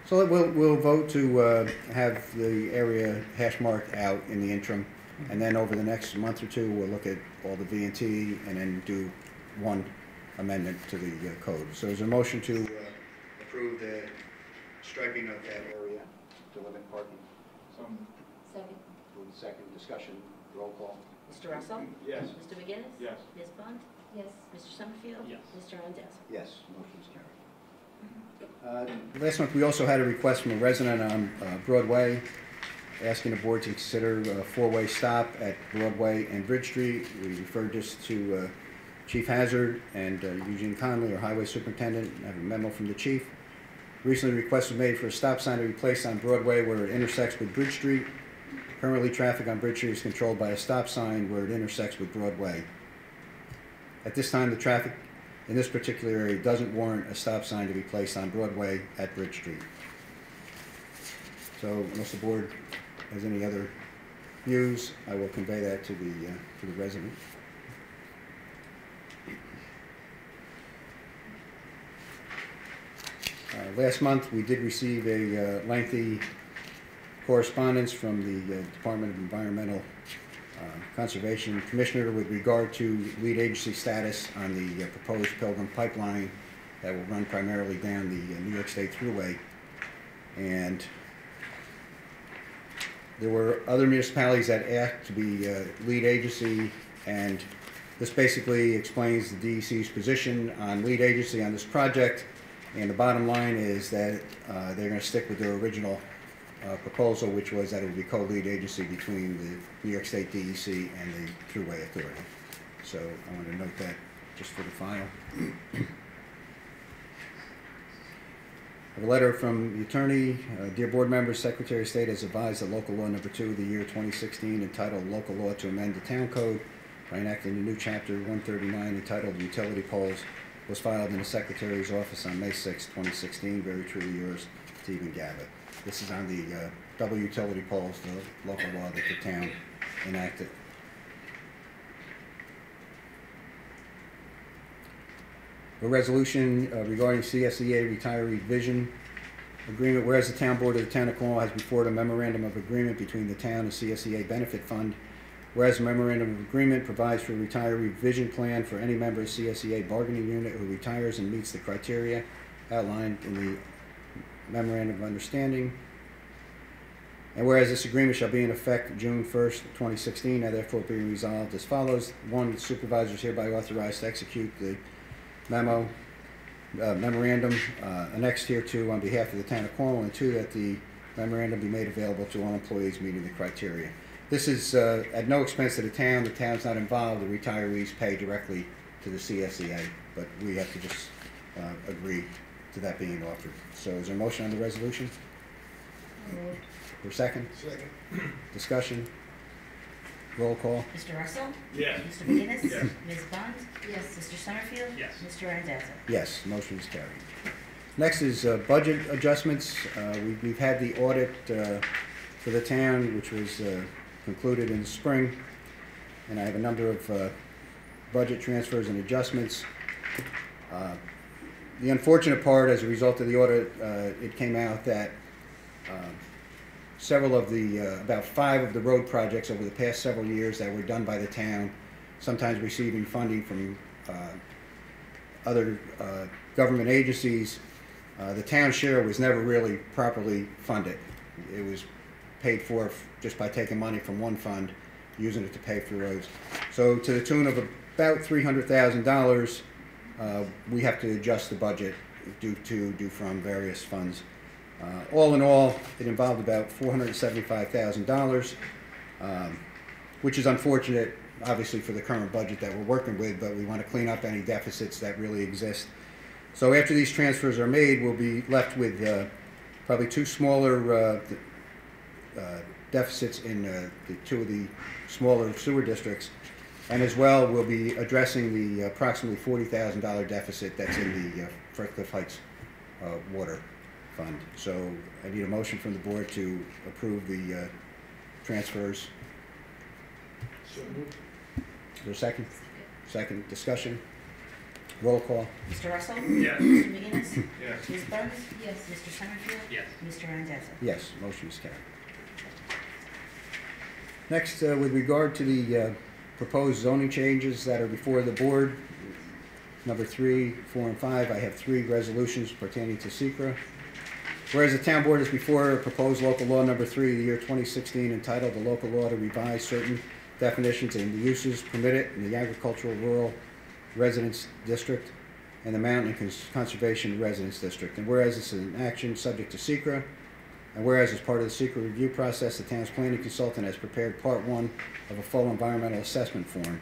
So we'll, we'll vote to uh, have the area hash marked out in the interim, and then over the next month or two, we'll look at all the V and T, and then do one amendment to the uh, code. So is there a motion to uh, approve the striping of that area to limit parking? Second. Second discussion, roll call. Mr. Russell? Yes. Mr. McGinnis? Yes. Ms. Bunt? Yes. Mr. Summerfield? Yes. Mr. Randazzo? Yes, motion's carried. Uh, Last month, we also had a request from a resident on uh, Broadway asking the board to consider a four-way stop at Broadway and Bridge Street. We referred this to uh, Chief Hazard and uh, Eugene Conley, our highway superintendent. I have a memo from the chief. Recently, a request was made for a stop sign to be placed on Broadway where it intersects with Bridge Street. Currently, traffic on Bridge Street is controlled by a stop sign where it intersects with Broadway. At this time, the traffic in this particular area doesn't warrant a stop sign to be placed on Broadway at Bridge Street. So unless the board has any other views, I will convey that to the, uh, to the resident. Uh, Last month, we did receive a uh, lengthy correspondence from the uh, Department of Environmental uh, Conservation Commissioner with regard to lead agency status on the uh, proposed Pilgrim Pipeline that will run primarily down the uh, New York State Thruway. And there were other municipalities that asked to be uh, lead agency, and this basically explains the DEC's position on lead agency on this project. And the bottom line is that uh, they're going to stick with their original uh, proposal, which was that it would be co-lead agency between the New York State DEC and the Thruway Authority. So I want to note that just for the file. A letter from the attorney. Uh, Dear board members, Secretary of State has advised that local law number two of the year 2016 entitled Local Law to Amend the Town Code by enacting a new chapter 139 entitled Utility Poles was filed in the Secretary's office on May 6, 2016. Very truly yours, Stephen Gaba. This is on the uh, double utility poles, the local law that the town enacted. A resolution uh, regarding CSEA retiree vision agreement, whereas the town board of the town of Cornwall has before it a memorandum of agreement between the town and CSEA benefit fund. Whereas the memorandum of agreement provides for a retiree vision plan for any member of CSEA bargaining unit who retires and meets the criteria outlined in the memorandum of understanding. And whereas this agreement shall be in effect June first, twenty sixteen, now therefore be resolved as follows. One, the supervisor is hereby authorized to execute the memo, uh, memorandum uh, annexed here to on behalf of the town of Cornwall, and two, that the memorandum be made available to all employees meeting the criteria. This is uh, at no expense to the town, the town's not involved, the retirees pay directly to the CSEA, but we have to just uh, agree to that being offered. So is there a motion on the resolution? For a second? Second. Discussion? Roll call? Mr. Russell? Yes. Mr. McGinnis? Yes. Ms. Bunt? Yes. Mr. Summerfield? Yes. Mr. Randazzo? Yes, motion is carried. Next is uh, budget adjustments. Uh, we- We've had the audit uh, for the town, which was uh, concluded in the spring, and I have a number of uh, budget transfers and adjustments. Uh, The unfortunate part, as a result of the audit, uh, it came out that um, several of the, uh, about five of the road projects over the past several years that were done by the town, sometimes receiving funding from uh, other uh, government agencies, uh, the town share was never really properly funded. It was paid for just by taking money from one fund, using it to pay for roads. So to the tune of about three hundred thousand dollars, uh, we have to adjust the budget due to, due from various funds. Uh, All in all, it involved about four hundred and seventy-five thousand dollars, um, which is unfortunate, obviously, for the current budget that we're working with, but we want to clean up any deficits that really exist. So after these transfers are made, we'll be left with uh, probably two smaller uh, uh, deficits in the two of the smaller sewer districts. And as well, we'll be addressing the approximately $40,000 deficit that's in the uh, Firth Heights uh, Water Fund. So I need a motion from the board to approve the uh, transfers. So moved. Is there a second? Second, discussion? Roll call? Mr. Russell? Yes. Mr. McGinnis? Yes. Ms. Bunt? Yes. Mr. Summerfield? Yes. Mr. Randazzo? Yes, motion is carried. Next, uh, with regard to the uh, proposed zoning changes that are before the board, number three, four, and five, I have three resolutions pertaining to SEQRA. Whereas the town board is before proposed local law number three, the year 2016, entitled "The Local Law to Revise Certain definitions and the uses permitted in the agricultural rural residence district and the mountain Cons- conservation residence district. And whereas this is an action subject to SEQRA, and whereas as part of the SEQRA review process, the town's planning consultant has prepared part one of a full environmental assessment form.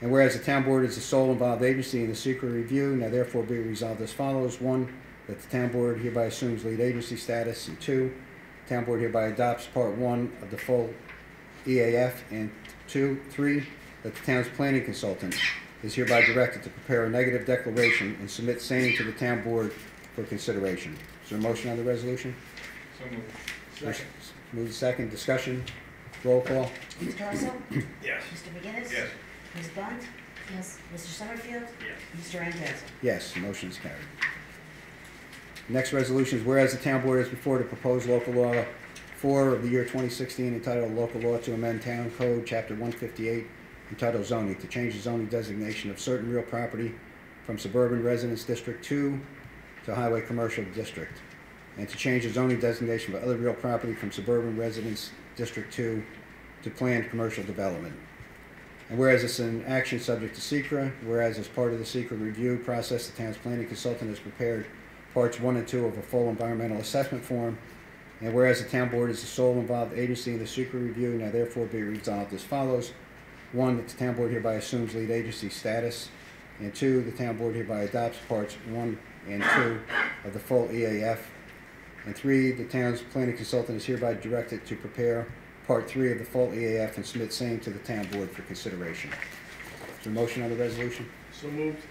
And whereas the town board is the sole involved agency in the SEQRA review, now therefore be resolved as follows. One, that the town board hereby assumes lead agency status. And two, the town board hereby adopts part one of the full EAF. And two, three, that the town's planning consultant is hereby directed to prepare a negative declaration and submit same to the town board for consideration. Is there a motion on the resolution? So moved. Second. Move second, discussion, roll call. Mr. Russell? Yes. Mr. McGinnis? Yes. Ms. Bunt? Yes. Mr. Summerfield? Yes. Mr. Randazzo? Yes, motion is carried. Next resolution is whereas the town board has before to propose local law four of the year 2016 entitled Local Law to Amend Town Code, Chapter 158, entitled zoning, to change the zoning designation of certain real property from suburban residence district 2 to highway commercial district, and to change the zoning designation of other real property from suburban residence district 2 to planned commercial development. And whereas it's an action subject to SEQRA, whereas as part of the SEQRA review process, the town's planning consultant has prepared parts one and two of a full environmental assessment form. And whereas the town board is the sole involved agency in the SEQRA review, now therefore be resolved as follows. One, that the town board hereby assumes lead agency status. And two, the town board hereby adopts parts one and two of the full EAF. And three, the town's planning consultant is hereby directed to prepare part three of the full EAF and submit same to the town board for consideration. Is there a motion on the resolution? So moved.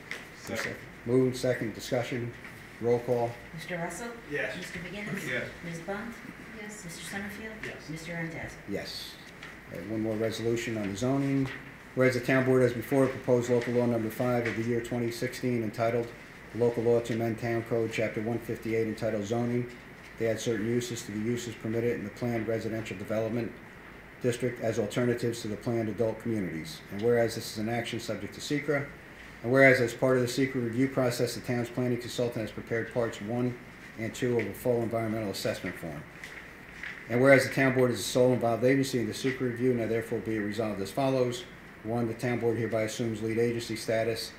Second. Moved, second, discussion, roll call. Mr. Russell? Yes. Mr. McGinnis? Yes. Ms. Bunt? Yes. Mr. Summerfield? Yes. Mr. Randazzo? Yes. One more resolution on the zoning. Whereas the town board has before proposed local law number five of the year 2016 entitled Local Law to Amend Town Code, Chapter 158 entitled Zoning, to add certain uses to the uses permitted in the planned residential development district as alternatives to the planned adult communities. And whereas this is an action subject to SEQRA, and whereas as part of the SEQRA review process, the town's planning consultant has prepared parts one and two of a full environmental assessment form. And whereas the town board is the sole involved agency in the SEQRA review, now therefore be resolved as follows. One, the town board hereby assumes lead agency status.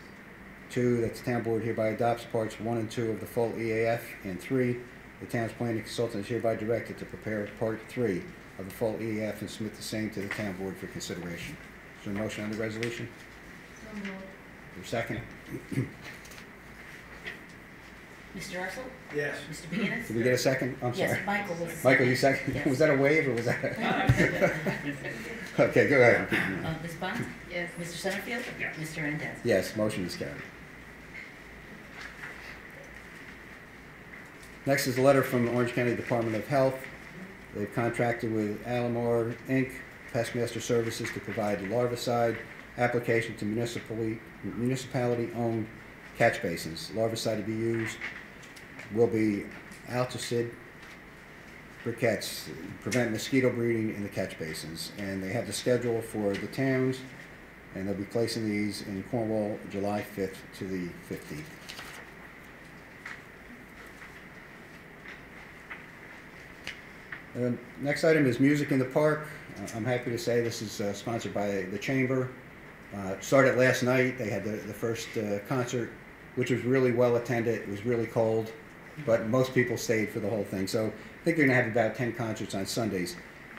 Two, that the town board hereby adopts parts one and two of the full EAF. And three, the town's planning consultant is hereby directed to prepare part three of the full EAF and submit the same to the town board for consideration. Is there a motion on the resolution? So moved. Is second? Mr. Russell? Yes. Mr. McGinnis? Did we get a second? I'm sorry. Yes, Michael was. Michael, you second? [laughs] Yes. Was that a wave or was that? [laughs] Okay, go ahead. Uh, Ms. Bunt? Yes. Mr. Summerfield? Yes. Mr. Randazzo? Yes, motion is carried. Next is a letter from the Orange County Department of Health. They've contracted with Alamore Inc., Pestmaster Services, to provide larvicide application to municipally, municipality-owned catch basins. Larvicide to be used will be Altosid briquettes, prevent mosquito breeding in the catch basins. And they have the schedule for the towns, and they'll be placing these in Cornwall, July 5th to the 15th. Uh, Next item is Music in the Park. Uh, I'm happy to say this is uh, sponsored by the Chamber. Uh, Started last night, they had the the first uh, concert, which was really well attended, it was really cold, but most people stayed for the whole thing. So I think they're gonna have about 10 concerts on Sundays.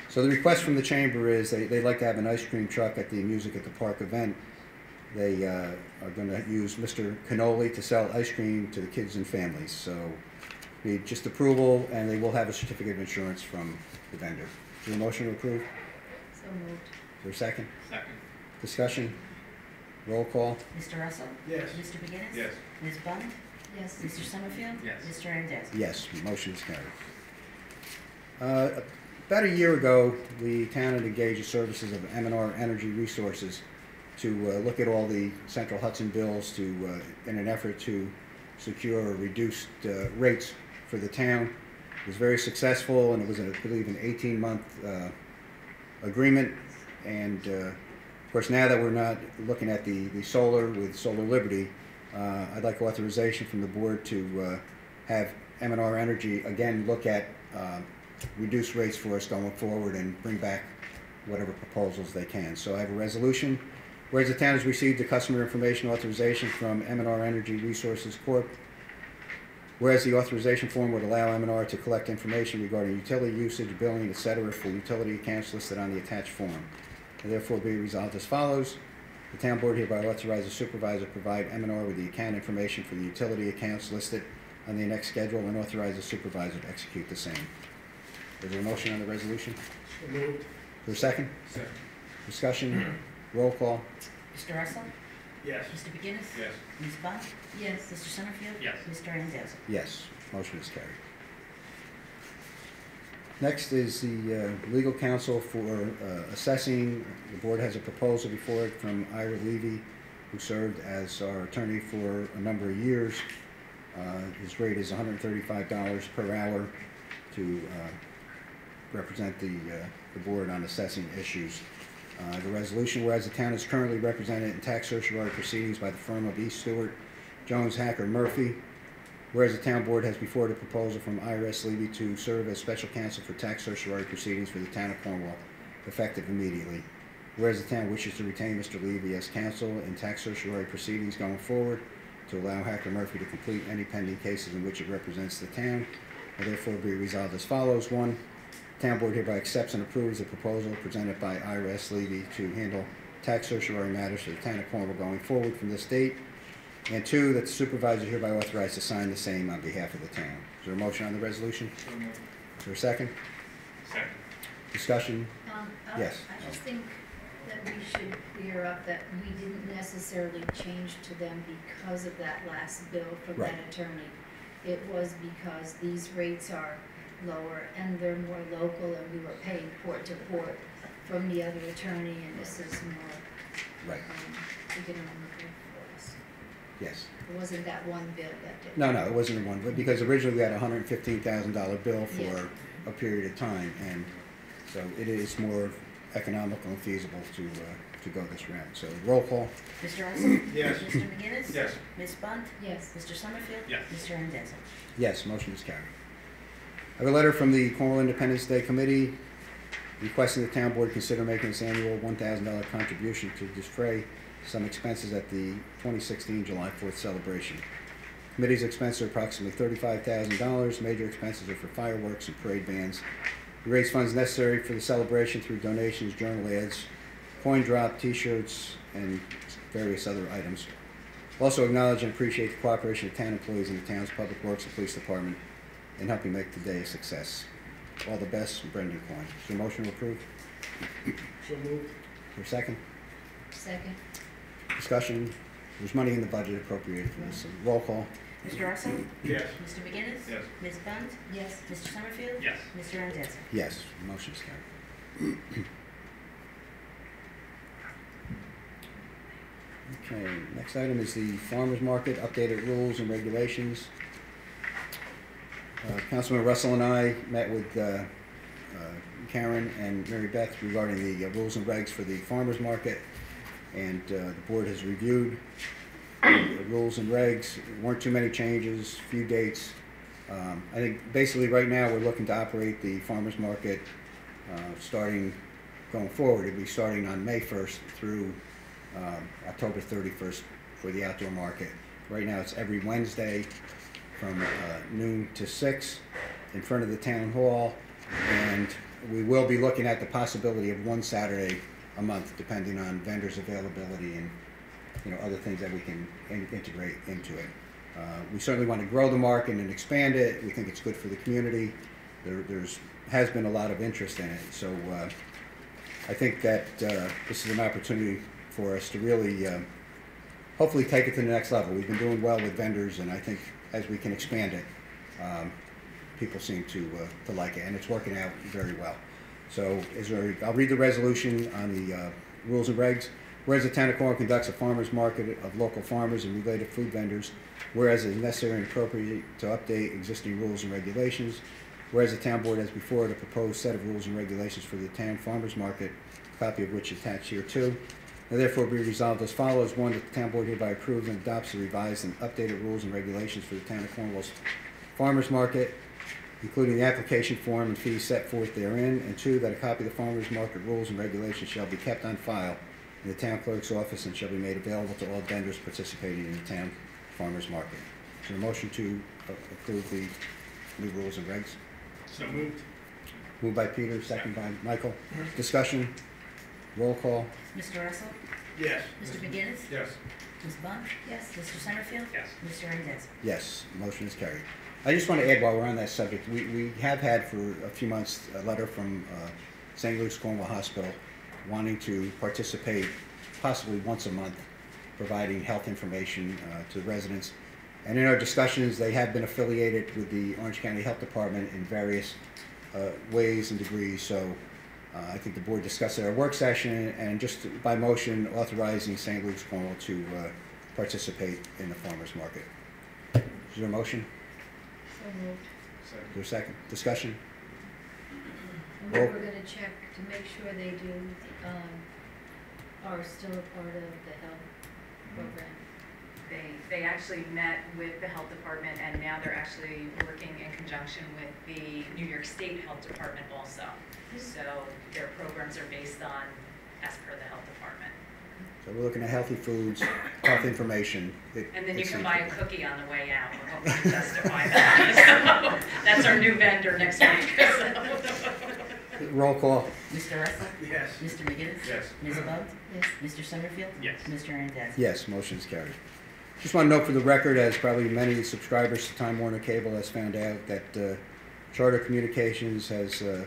So the request from the Chamber is they- they'd like to have an ice cream truck at the Music at the Park event. They uh, are gonna use Mr. Canoli to sell ice cream to the kids and families, so need just approval, and they will have a certificate of insurance from the vendor. Is there a motion to approve? So moved. Is there a second? Second. Discussion? Roll call? Mr. Russell? Yes. Mr. McGinnis? Yes. Ms. Bunt? Yes. Mr. Summerfield? Yes. Mr. Randazzo? Yes, motion is carried. Uh, About a year ago, the town had engaged the services of m and R Energy Resources to uh, look at all the Central Hudson bills to, uh, in an effort to secure reduced uh, rates for the town. It was very successful, and it was, I believe, an 18-month uh, agreement. And uh, of course, now that we're not looking at the, the solar with Solar Liberty, uh, I'd like authorization from the board to uh, have m and R Energy again look at uh, reduced rates for us going forward and bring back whatever proposals they can. So I have a resolution. Whereas the town has received the customer information authorization from m and R Energy Resources Corp., Whereas the authorization form would allow m and R to collect information regarding utility usage, billing, et cetera, for utility accounts listed on the attached form. And therefore be resolved as follows. The town board hereby authorizes supervisor to provide m and R with the account information for the utility accounts listed on the next schedule and authorizes supervisor to execute the same. Is there a motion on the resolution? So moved. For a second? Second. Discussion? Roll call? Mr. Russell? Yes. Mr. McGinnis? Yes. Ms. Bunt? Yes. Mr. Summerfield? Yes. Mr. Randazzo? Yes, motion is carried. Next is the uh, legal counsel for uh, assessing. The board has a proposal before it from Ira Levy, who served as our attorney for a number of years. Uh, His rate is $135 per hour to uh, represent the, uh, the board on assessing issues. Uh, The resolution, whereas the town is currently represented in tax certiorari proceedings by the firm of East Stewart, Jones, Hacker, Murphy, Whereas the town board has before it a proposal from IRS Levy to serve as special counsel for tax certiorari proceedings for the town of Cornwall, effective immediately. Whereas the town wishes to retain Mr. Levy as counsel in tax certiorari proceedings going forward, to allow Hacker Murphy to complete any pending cases in which it represents the town, and therefore be resolved as follows. One, town board hereby accepts and approves the proposal presented by IRS Levy to handle tax certiorari matters for the town of Cornwall going forward from this date. And two, that the supervisor hereby authorized to sign the same on behalf of the town. Is there a motion on the resolution? So. Is there a second? Second. Discussion? Um, I- Yes. I just think that we should clear up that we didn't necessarily change to them because of that last bill from that Right. attorney. It was because these rates are lower and they're more local and we were paying port to port from the other attorney and this is more, Right, um, to get them on the bill for us. yes. It wasn't that one bill that did. No, no, it wasn't the one, but because originally we had a hundred and fifteen thousand dollar bill Yeah. for a period of time, and so it is more economical and feasible to, uh, to go this route. So roll call? Mr. Russell? [clears throat] Yes. Mr. McGinnis? Yes. Ms. Bunt? Yes. Mr. Summerfield? Yes. Mr. Randazzo? Yes, motion is carried. I have a letter from the Cornwall Independence Day Committee requesting the town board consider making its annual one thousand dollar contribution to defray some expenses at the twenty sixteen July fourth celebration. Committee's expenses are approximately thirty-five thousand dollars. Major expenses are for fireworks and parade bands. We raise funds necessary for the celebration through donations, journal ads, coin drop, T-shirts, and various other items. Also acknowledge and appreciate the cooperation of town employees in the town's public works and police department in you make the day a success. All the best, Brendan Coyne. Is there a motion approved? So moved. For second? Second? Discussion? There's money in the budget appropriated for this. So Roll call? Mr. Russell? Yes. Mr. McGinnis? Yes. Ms. Bunt? Yes. Mr. Summerfield? Yes. Mr. Randazzo? Yes, motion is carried. Okay, next item is the farmer's market, updated rules and regulations. Uh, Councilman Russell and I met with uh, uh, Karen and Mary Beth regarding the uh, rules and regs for the farmer's market. And the board has reviewed the rules and regs, weren't too many changes, few dates. Um, I think basically right now, we're looking to operate the farmer's market starting, going forward, it'll be starting on May 1st through um, October 31st for the outdoor market. Right now, it's every Wednesday from uh, noon to six in front of the town hall. And we will be looking at the possibility of one Saturday a month, depending on vendors' availability and, you know, other things that we can in- integrate into it. Uh, We certainly want to grow the market and expand it. We think it's good for the community. There, there's, has been a lot of interest in it, so uh, I think that uh, this is an opportunity for us to really, uh, hopefully take it to the next level. We've been doing well with vendors, and I think as we can expand it, um, people seem to, uh, to like it, and it's working out very well. So is there, I'll read the resolution on the uh, rules and regs. Whereas the town of Cornwall conducts a farmer's market of local farmers and related food vendors, whereas it is necessary and appropriate to update existing rules and regulations, whereas the town board has before a proposed set of rules and regulations for the town farmer's market, a copy of which is attached here too. Now therefore be resolved as follows. One, that the town board hereby approves and adopts the revised and updated rules and regulations for the town of Cornwall's farmer's market. including the application form and fees set forth therein, and two, that a copy of the farmers market rules and regulations shall be kept on file in the town clerk's office and shall be made available to all vendors participating in the town farmers market. Is there a motion to approve the new rules and regs? So moved. Moved by Peter, second by Michael. Discussion, roll call. Mr. Russell? Yes. Mr. McGinnis? Yes. Ms. Bunt? Yes. Mr. Summerfield? Yes. Mr. Randazzo? Yes, motion is carried. I just want to add while we're on that subject, we, we have had for a few months a letter from uh, St. Luke's Cornwall Hospital wanting to participate possibly once a month, providing health information uh, to residents. And in our discussions, they have been affiliated with the Orange County Health Department in various uh, ways and degrees. So I think the board discussed at our work session and just by motion authorizing St. Luke's Cornwall to uh, participate in the farmer's market. Is there a motion? So moved. Is there a second? Discussion? And we're gonna check to make sure they do, um, are still a part of the health program. They, they actually met with the health department and now they're actually working in conjunction with the New York State Health Department also. So their programs are based on, as per the health department. So we're looking at healthy foods, health information. It- And then you can buy a cookie on the way out, we're hoping to justify that. So [laughs] That's our new vendor next week. Roll call. Mr. Russell? Yes. Mr. McGinnis? Yes. Ms. Bunt? Yes. Mr. Summerfield? Yes. Mr. Randazzo? Yes, motion is carried. Just want to note for the record, as probably many subscribers to Time Warner Cable has found out, that uh, Charter Communications has uh,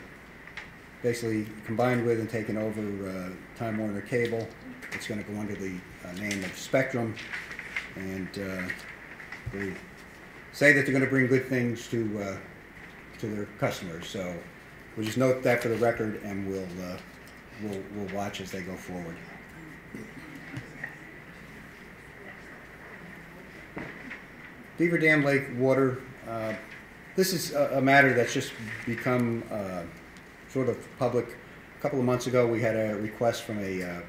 basically combined with and taken over uh, Time Warner Cable. It's going to go under the uh, name of Spectrum, and uh, they say that they're going to bring good things to uh, to their customers. So we'll just note that for the record, and we'll uh, we'll we'll watch as they go forward. Beaver Dam Lake water, uh, this is a, a matter that's just become uh, sort of public. A couple of months ago, we had a request from a, uh,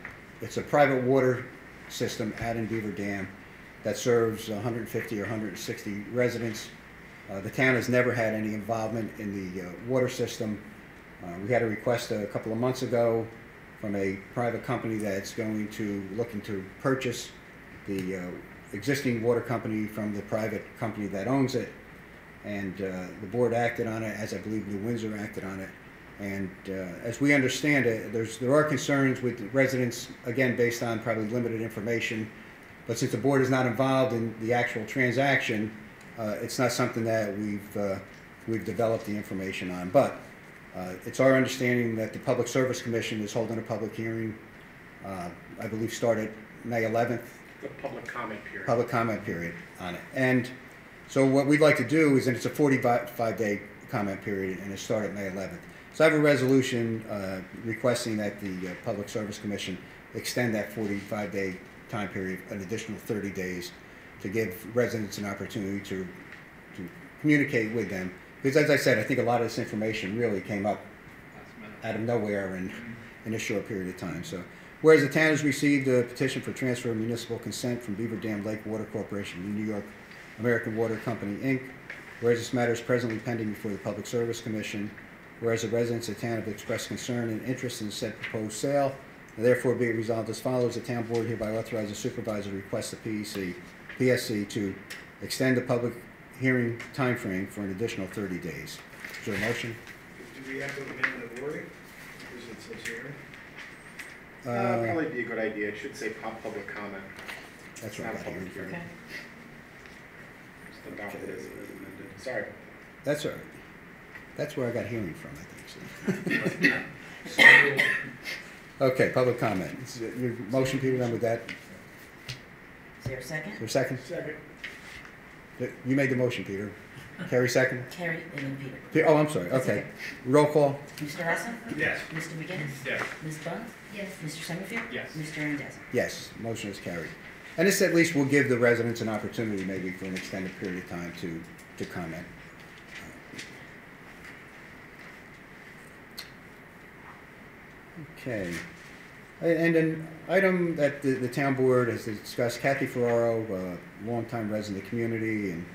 it's a private water system out in Beaver Dam that serves 150 or 160 residents. Uh, The town has never had any involvement in the uh, water system. Uh, We had a request a couple of months ago from a private company that's going to, looking to purchase the uh, existing water company from the private company that owns it. And uh, the board acted on it, as I believe New Windsor acted on it. And uh, as we understand it, there's, there are concerns with residents, again, based on probably limited information. But since the board is not involved in the actual transaction, uh, it's not something that we've, uh, we've developed the information on. But uh, it's our understanding that the Public Service Commission is holding a public hearing, uh, I believe started May 11th, The public comment period. public comment period on it. And so what we'd like to do is, and it's a 45-day comment period, and it started May 11th. So I have a resolution uh, requesting that the uh, Public Service Commission extend that 45-day time period an additional 30 days to give residents an opportunity to, to communicate with them. Because as I said, I think a lot of this information really came up out of nowhere in, in a short period of time. So, whereas the town has received a petition for transfer of municipal consent from Beaver Dam Lake Water Corporation New York American Water Company, Inc., whereas this matter is presently pending before the Public Service Commission, whereas the residents of the town have expressed concern and interest in the said proposed sale, and therefore be it resolved as follows, the town board hereby authorizes the supervisor to request the PEC, PSC to extend the public hearing time frame for an additional 30 days. Is there a motion? Do we have to amend the wording? Because it says here. Uh, Uh, Probably be a good idea, it should say pub- public comment. That's what I got public hearing. Okay. Just adopt it as amended. Sorry. That's all right. That's where I got hearing from, I think. so. [laughs] Okay, public comment. Is it Your motion, Peter, then with that, Is there a second? is there a second? Second. You made the motion, Peter. Carrie second? Carrie and then Peter. Pe- Oh, I'm sorry, That's okay. okay. Roll call? Mr. Russell? Yes. Mr. McGinnis? Yes. Ms. Bunt? Yes. Mr. Summerfield? Yes. Mr. Randazzo? Yes, motion is carried. And this at least will give the residents an opportunity maybe for an extended period of time to, to comment. Okay. And an item that the, the town board has discussed, Kathy Ferraro, a longtime resident of the community and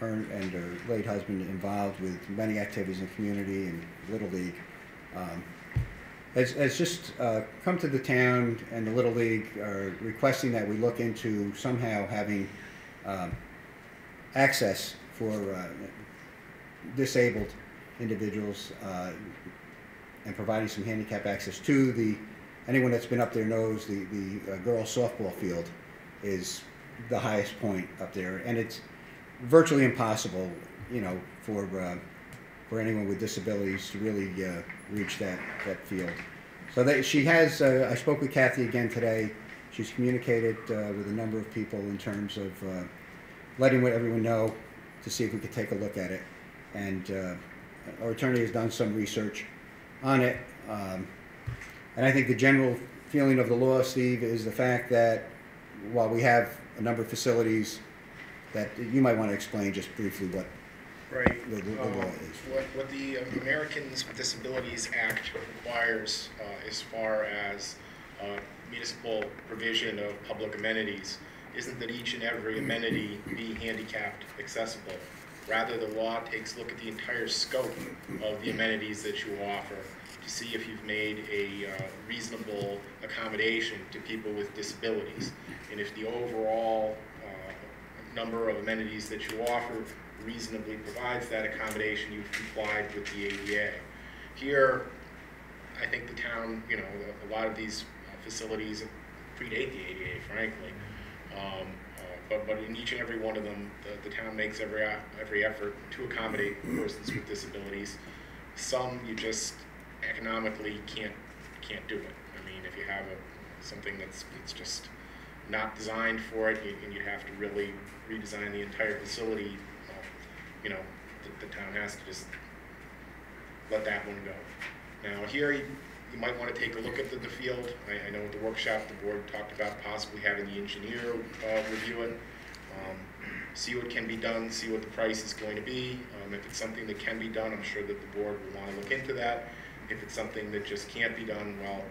her and her late husband involved with many activities in the community and Little League. Um, has, has just uh, come to the town and the Little League are requesting that we look into somehow having um, access for uh, disabled individuals uh, and providing some handicap access to the, anyone that's been up there knows the, the uh, girls softball field is the highest point up there. And it's virtually impossible, you know, for, uh, for anyone with disabilities to really uh, reach that, that field. So that, she has, uh, I spoke with Kathy again today. She's communicated uh, with a number of people in terms of uh, letting everyone know to see if we could take a look at it. And our attorney has done some research on it. Um, and I think the general feeling of the law, Steve, is the fact that while we have a number of facilities that you might want to explain just briefly what Right. the, the, the Um, law is. What, what the Americans with Disabilities Act requires uh, as far as uh, municipal provision of public amenities isn't that each and every amenity be handicapped accessible. Rather, the law takes a look at the entire scope of the amenities that you offer to see if you've made a uh, reasonable accommodation to people with disabilities. And if the overall uh, number of amenities that you offer reasonably provides that accommodation, you've complied with the ADA. Here, I think the town, you know, a lot of these facilities predate the ADA, frankly. Um, But, but in each and every one of them, the, the town makes every, uh, every effort to accommodate persons with disabilities. Some you just economically can't, can't do it. I mean, if you have a, something that's, it's just not designed for it, you- and you have to really redesign the entire facility, well, you know, the, the town has to just let that one go. Now, here, you, might wanna take a look at the, the field. I, I know at the workshop, the board talked about possibly having the engineer, uh, review it. Um, see what can be done, see what the price is going to be. Um, if it's something that can be done, I'm sure that the board will wanna look into that. If it's something that just can't be done, well,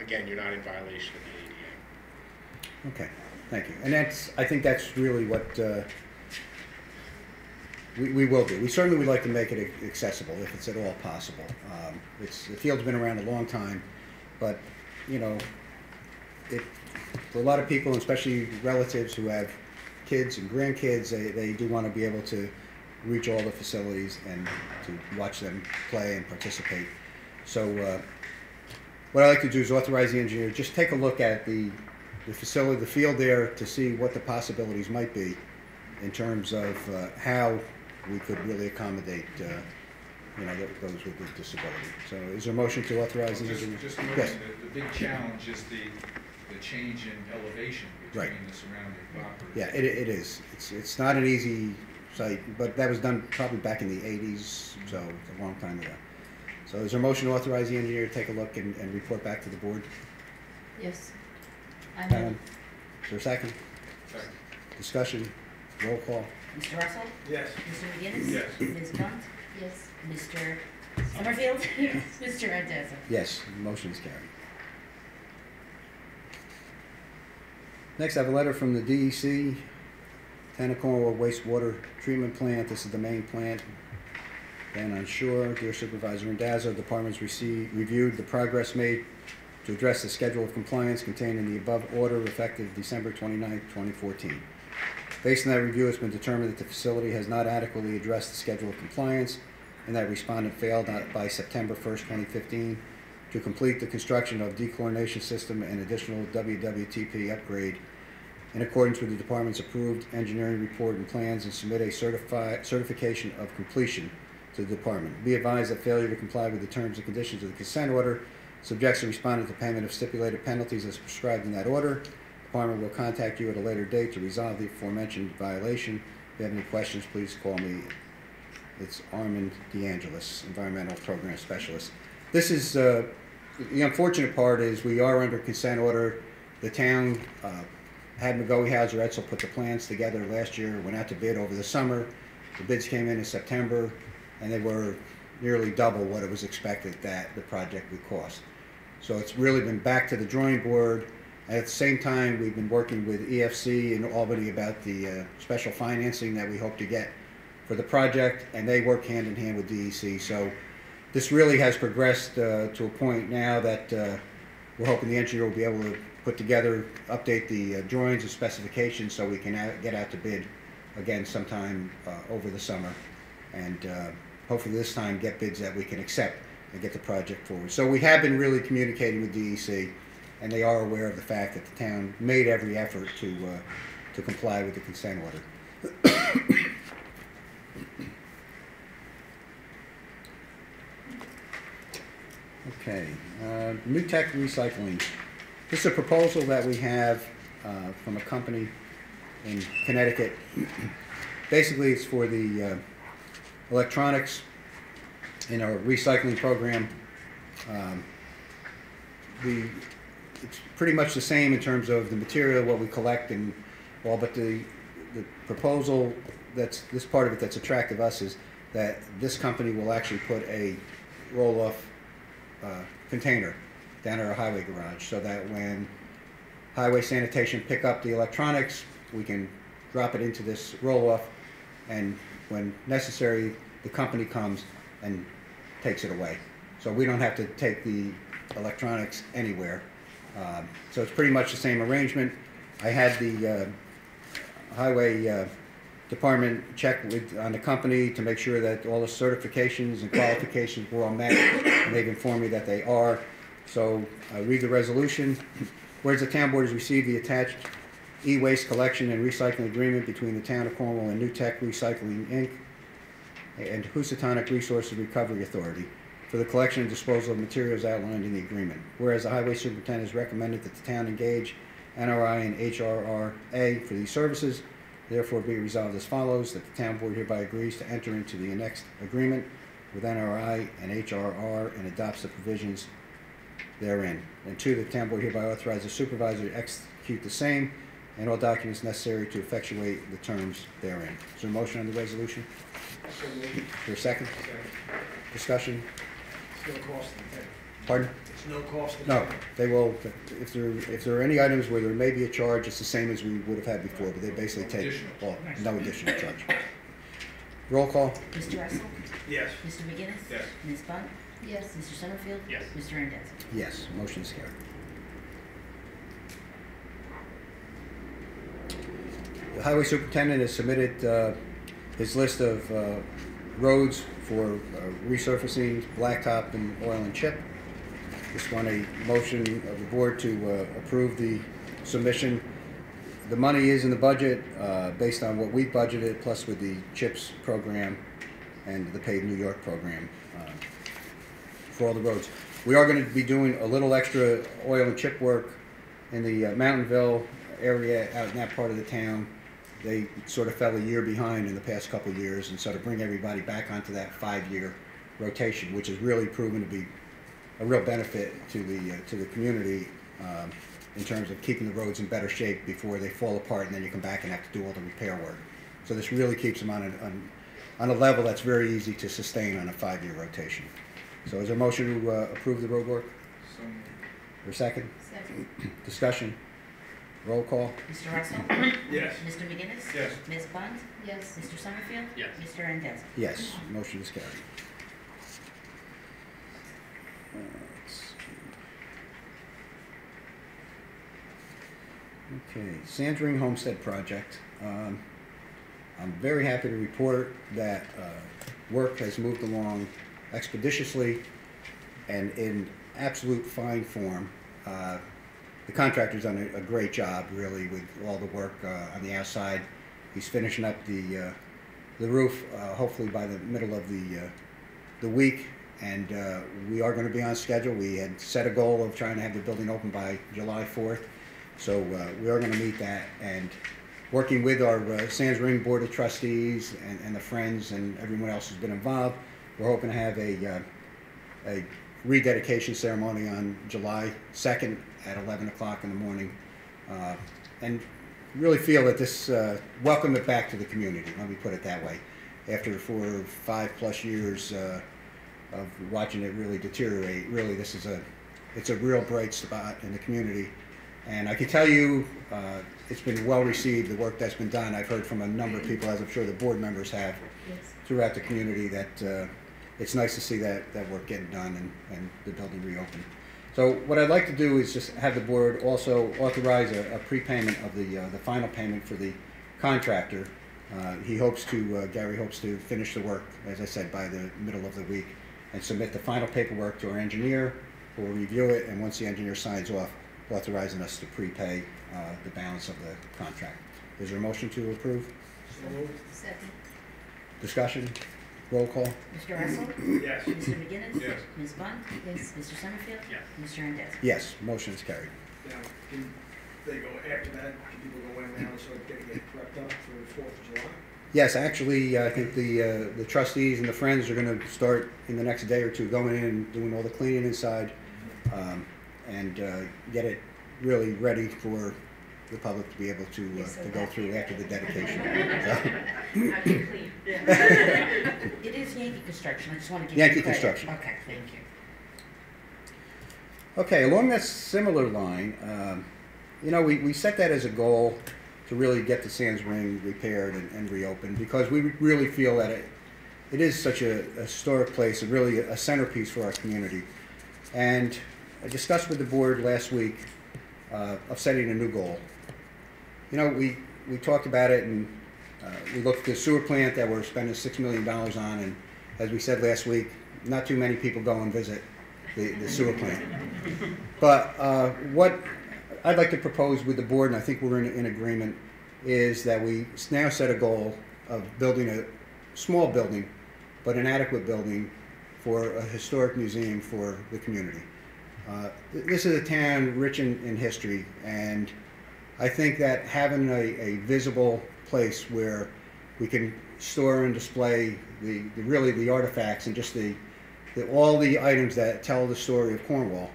again, you're not in violation of the ADA. Okay, thank you. And that's, I think that's really what uh, we, we will do. We certainly would like to make it accessible if it's at all possible. Um, It's, the field's been around a long time, but, you know, it, for a lot of people, especially relatives who have kids and grandkids, they, they do want to be able to reach all the facilities and to watch them play and participate. So, uh, what I'd like to do is authorize the engineer, just take a look at the, the facility, the field there, to see what the possibilities might be in terms of uh, how we could really accommodate, uh, you know, th- those with a disability. So is there a motion to authorize the Just, engineer? just Yes, noting that the big challenge is the, the change in elevation Right. between the surrounding property. yeah, it, it is. It's, it's not an easy site, but that was done probably back in the eighties, so it's a long time ago. So is there a motion to authorize the engineer to take a look and, and report back to the board? Yes. I Um, move. Is there a second? Second. Discussion, roll call. Mr. Russell? Yes. Mr. McGinnis? Yes. Ms. Bunt? Yes. Mr. Summerfield? [laughs] Yes. [laughs] Mr. Randazzo? Yes, motion is carried. Next, I have a letter from the DEC, Tanacoa wastewater treatment plant. This is the main plant down on shore. Dear Supervisor Randazzo, departments received, reviewed the progress made to address the schedule of compliance contained in the above order effective December 29, 2014. Based on that review, it's been determined that the facility has not adequately addressed the schedule of compliance and that respondent failed by September 1st, 2015 to complete the construction of dechlorination system and additional WWTP upgrade in accordance with the department's approved engineering report and plans and submit a certifi- certification of completion to the department. Be advised that failure to comply with the terms and conditions of the consent order subjects the respondent to payment of stipulated penalties as prescribed in that order. Department will contact you at a later date to resolve the aforementioned violation. If you have any questions, please call me. It's Armand DeAngelis, Environmental Program Specialist. This is, uh, the unfortunate part is we are under consent order. The town uh, had McGoey Hauser Edsall put the plans together last year, went out to bid over the summer. The bids came in in September, and they were nearly double what it was expected that the project would cost. So it's really been back to the drawing board. At the same time, we've been working with EFC in Albany about the uh, special financing that we hope to get for the project, and they work hand in hand with DEC. So this really has progressed uh, to a point now that uh, we're hoping the engineer will be able to put together, update the uh, drawings and specifications so we can get out to bid again sometime uh, over the summer. And uh, hopefully this time get bids that we can accept and get the project forward. So we have been really communicating with DEC, and they are aware of the fact that the town made every effort to, uh, to comply with the consent order. Okay, uh, New Tech Recycling. This is a proposal that we have uh, from a company in Connecticut. Basically, it's for the uh, electronics in our recycling program. Um, The, pretty much the same in terms of the material, what we collect and all, but the, the proposal that's, this part of it that's attractive us is that this company will actually put a roll-off uh, container down at our highway garage, so that when highway sanitation pick up the electronics, we can drop it into this roll-off, and when necessary, the company comes and takes it away. So we don't have to take the electronics anywhere. Um, So it's pretty much the same arrangement. I had the uh, highway uh, department check with, on the company to make sure that all the certifications and qualifications were all met, and they've informed me that they are. So I read the resolution. Whereas the town board has received the attached e-waste collection and recycling agreement between the town of Cornwall and New Tech Recycling, Inc. and Housatonic Resources Recovery Authority for the collection and disposal of materials outlined in the agreement. Whereas the highway superintendent has recommended that the town engage NRI and HRRA for these services, therefore be resolved as follows, that the town board hereby agrees to enter into the annexed agreement with NRI and HRR and adopts the provisions therein. And two, the town board hereby authorizes the supervisor to execute the same and all documents necessary to effectuate the terms therein. Is there a motion on the resolution? Is there a second? Discussion? It's no cost to the town. Pardon? It's no cost to the No, town. they will, if there, if there are any items where there may be a charge, it's the same as we would have had before, but they basically take, well, no additional charge. Roll call? Mr. Russell? Yes. Mr. McGinnis? Yes. Ms. Bunt? Yes. Mr. Summerfield? Yes. Mr. Randazzo? Yes, motion is carried. The highway superintendent has submitted uh, his list of uh, roads for uh, resurfacing, blacktop, and oil and chip. Just want a motion of the board to uh, approve the submission. The money is in the budget, uh, based on what we budgeted, plus with the CHIPS program and the Pave New York program uh, for all the roads. We are gonna be doing a little extra oil and chip work in the uh, Mountainville area out in that part of the town. They sort of fell a year behind in the past couple of years, and so to bring everybody back onto that five-year rotation, which has really proven to be a real benefit to the, uh, to the community um, in terms of keeping the roads in better shape before they fall apart and then you come back and have to do all the repair work. So this really keeps them on a, on, on a level that's very easy to sustain on a five-year rotation. So is there a motion to uh, approve the road work? So moved. Or second? Second. Discussion? Roll call? Mr. Russell? [coughs] Yes. Mr. McGinnis? Yes. Ms. Bunt? Yes. Mr. Summerfield? Yes. Mr. Randazzo? Yes, motion is carried. Uh, let's see. Okay, Sands Ring Homestead Project. Um, I'm very happy to report that uh, work has moved along expeditiously and in absolute fine form. Uh, The contractor's done a- a great job, really, with all the work uh, on the outside. He's finishing up the, uh, the roof, uh, hopefully by the middle of the, uh, the week. And uh, we are gonna be on schedule. We had set a goal of trying to have the building open by July fourth. So uh, we are gonna meet that. And working with our Sands Ring Board of Trustees and, and the Friends and everyone else who's been involved, we're hoping to have a, a rededication ceremony on July second at eleven o'clock in the morning. Uh, And really feel that this, uh, welcome it back to the community, let me put it that way. After four, five-plus years uh, of watching it really deteriorate, really, this is a, it's a real bright spot in the community. And I can tell you, uh, it's been well received, the work that's been done. I've heard from a number of people, as I'm sure the board members have, throughout the community, that uh, it's nice to see that, that work getting done and, and the building reopened. So what I'd like to do is just have the board also authorize a, a prepayment of the, uh, the final payment for the contractor. Uh, He hopes to, uh, Gary hopes to finish the work, as I said, by the middle of the week, and submit the final paperwork to our engineer, who will review it, and once the engineer signs off, authorizing us to prepay uh, the balance of the contract. Is there a motion to approve? Second. Discussion? Roll call? Mr. Russell? Yes. Mr. McGinnis? Yes. Ms. Bunt? Yes. Mr. Summerfield? Yes. Mr. Randazzo? Yes, motion is carried. Now, can they go after that, can people go in now and start getting it prepped up for the Fourth of July? Yes, actually, I think the, uh, the trustees and the friends are gonna start in the next day or two, going in and doing all the cleaning inside, um, and, uh, get it really ready for the public to be able to, uh, to go through after the [laughs] dedication. So- How do? [laughs] It is Yankee Construction, I just want to give you Yankee. Construction. Okay, thank you. Okay, along that similar line, um, you know, we, we set that as a goal to really get the Sands Ring repaired and, and reopened because we really feel that it, it is such a, a historic place and really a centerpiece for our community. And I discussed with the board last week uh, of setting a new goal. You know, we, we talked about it and uh, we looked at the sewer plant that we're spending six million dollars on and as we said last week, not too many people go and visit the, the sewer plant. But uh, what I'd like to propose with the board, and I think we're in, in agreement, is that we now set a goal of building a small building, but an adequate building for a historic museum for the community. Uh, This is a town rich in, in history, and I think that having a, a visible place where we can store and display the, the really the artifacts and just the, the all the items that tell the story of Cornwall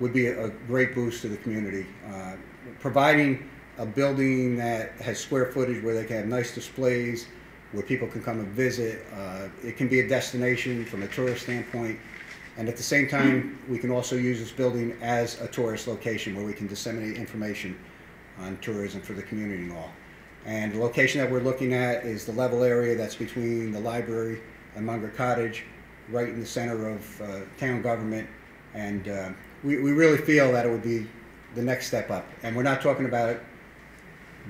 would be a, a great boost to the community. Uh, providing a building that has square footage where they can have nice displays, where people can come and visit. Uh, it can be a destination from a tourist standpoint. And at the same time, we can also use this building as a tourist location where we can disseminate information on tourism for the community and all. And the location that we're looking at is the level area that's between the library and Munger Cottage, right in the center of uh, town government. And uh, we, we really feel that it would be the next step up. And we're not talking about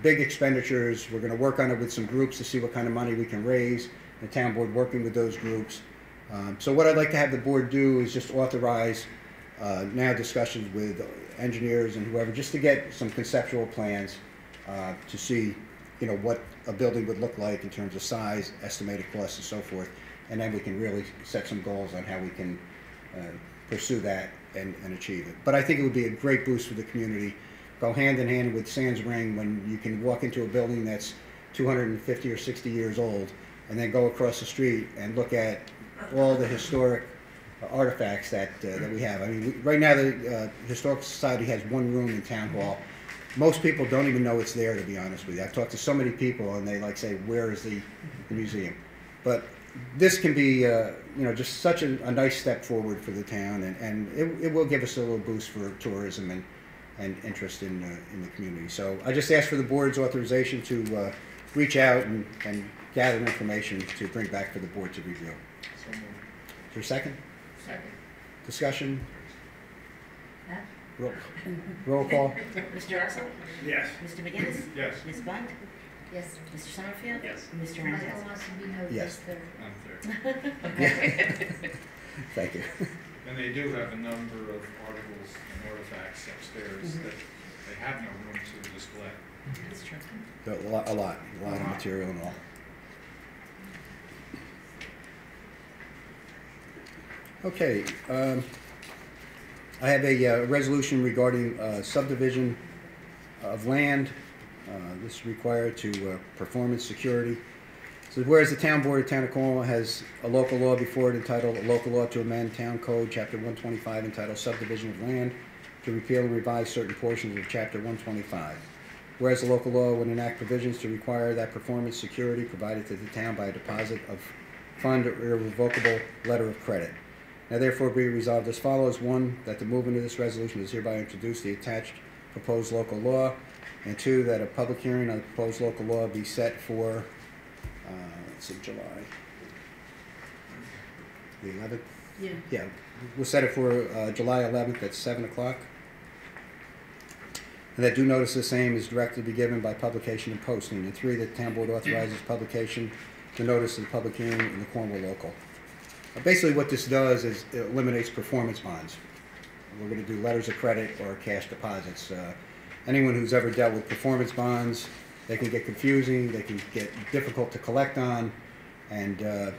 big expenditures. We're gonna work on it with some groups to see what kind of money we can raise. The town board working with those groups. Um, So what I'd like to have the board do is just authorize uh, now discussions with engineers and whoever, just to get some conceptual plans uh, to see, you know, what a building would look like in terms of size, estimated costs and so forth. And then we can really set some goals on how we can uh, pursue that and, and achieve it. But I think it would be a great boost for the community. Go hand in hand with Sands Ring when you can walk into a building that's 250 or 60 years old and then go across the street and look at all the historic artifacts that, uh, that we have. I mean, we- right now, the uh, Historical Society has one room in Town Hall. Most people don't even know it's there, to be honest with you. I've talked to so many people, and they like say, where is the, the museum? But this can be, uh, you know, just such a, a nice step forward for the town, and, and it, it will give us a little boost for tourism and, and interest in, uh, in the community. So I just ask for the board's authorization to uh, reach out and, and gather information to bring back for the board to review. So. Is there a second? Second. Discussion? Roll, roll call? [laughs] Mr. Russell? Yes. Mr. McGinnis? Yes. Ms. Bunt? Yes. Mr. Summerfield? Yes. Mr. Michael Randazzo? wants to be noted Yes. as third. I'm third. [laughs] Okay. [laughs] Thank you. And they do have a number of articles and artifacts upstairs Mhm. that they have no room to display. That's true. A lot, a lot, a lot of material and all. Okay, um, I have a uh, resolution regarding uh, subdivision of land. Uh, This is required to uh, performance security. So whereas the town board of Town of Cornwall has a local law before it entitled, "A Local Law to Amend Town Code, Chapter 125 entitled Subdivision of Land to Repeal and Revise Certain Portions of Chapter 125." Whereas the local law would enact provisions to require that performance security provided to the town by a deposit of fund or irrevocable letter of credit. Now therefore be resolved as follows. One, that the movement of this resolution is hereby introduced the attached proposed local law. And two, that a public hearing on the proposed local law be set for, uh, let's see, July. The eleventh? Yeah. Yeah, we'll set it for uh, July 11th at 7 o'clock. And that due notice of the same is directed to be given by publication and posting. And three, that the town board authorizes publication, the notice of the public hearing in the Cornwall local. Basically, what this does is it eliminates performance bonds. We're gonna do letters of credit or cash deposits. Uh, Anyone who's ever dealt with performance bonds, they can get confusing, they can get difficult to collect on. And uh,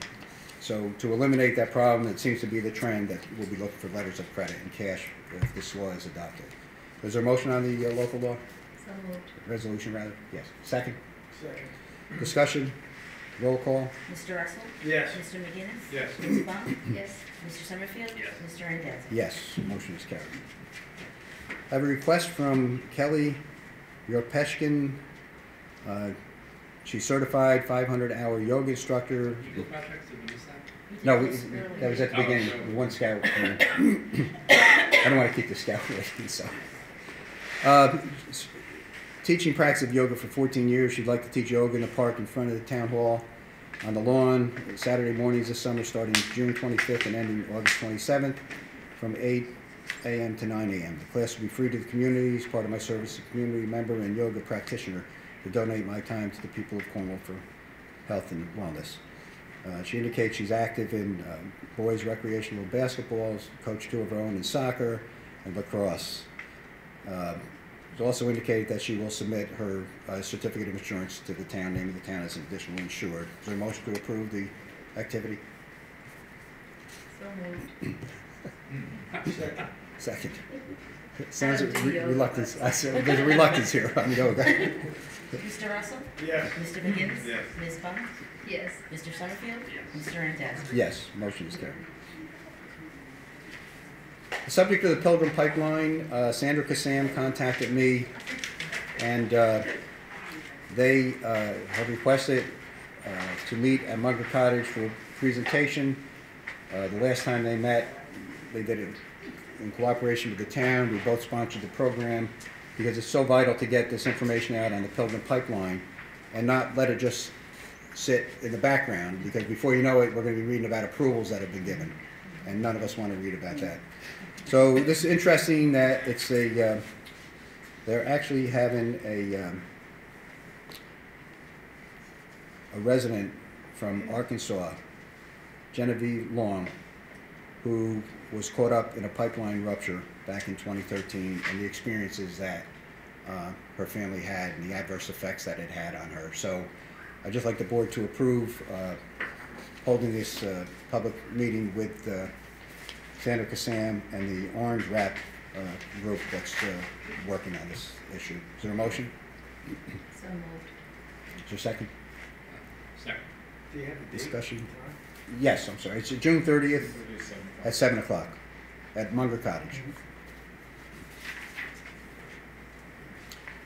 so to eliminate that problem, it seems to be the trend that we'll be looking for letters of credit and cash if this law is adopted. Is there a motion on the uh, local law? So moved. Resolution rather? Yes. Second? Second. Discussion? Roll call? Mr. Russell? Yes. Mr. McGinnis? Yes. Ms. Bunt? [clears throat] Yes. Mr. Summerfield? Yes. Mr. Randazzo? Yes, motion is carried. I have a request from Kelly Yorpeshkin. Uh, She's certified 500-hour yoga instructor. No, we- that was at the beginning, the one scout. [coughs] [coughs] I don't want to keep the scout waiting, so. Uh, s- Teaching practice of yoga for 14 years. She'd like to teach yoga in the park in front of the town hall, on the lawn, Saturday mornings this summer, starting June 25th and ending August 27th, from 8 a.m. to 9 a.m. The class will be free to the community as part of my service as a community member and yoga practitioner to donate my time to the people of Cornwall for health and wellness. Uh, she indicates she's active in uh, boys recreational basketball, coached two of her own in soccer and lacrosse. Uh, It's also indicated that she will submit her uh, certificate of insurance to the town, naming the town as an additional insured. Is there a motion to approve the activity? So moved. Second. Second. [laughs] Sounds I re- yoga, reluctance, I said, there's a reluctance here on yoga. Mr. Russell? Yes. Mr. McGinnis? Yes. Ms. Bunt? Yes. Mr. Summerfield? Yes. Mr. Randazzo? Yes, motion is carried. The subject of the Pilgrim Pipeline, uh, Sandra Cassam contacted me, and uh, they uh, have requested uh, to meet at Munger Cottage for a presentation. Uh, The last time they met, they did it in cooperation with the town. We both sponsored the program because it's so vital to get this information out on the Pilgrim Pipeline and not let it just sit in the background, because before you know it, we're gonna be reading about approvals that have been given, and none of us wanna read about that. So this is interesting that it's a, uh, they're actually having a, um, a resident from Arkansas, Genevieve Long, who was caught up in a pipeline rupture back in 2013, and the experiences that uh, her family had and the adverse effects that it had on her. So I'd just like the board to approve uh, holding this uh, public meeting with Sandra Cassam and the Orange RAPP uh, group that's uh, working on this issue. Is there a motion? So moved. Is there a second? Second. Do you have a date? Discussion? Yes, I'm sorry. It's June 30th at 7 o'clock at Munger Cottage.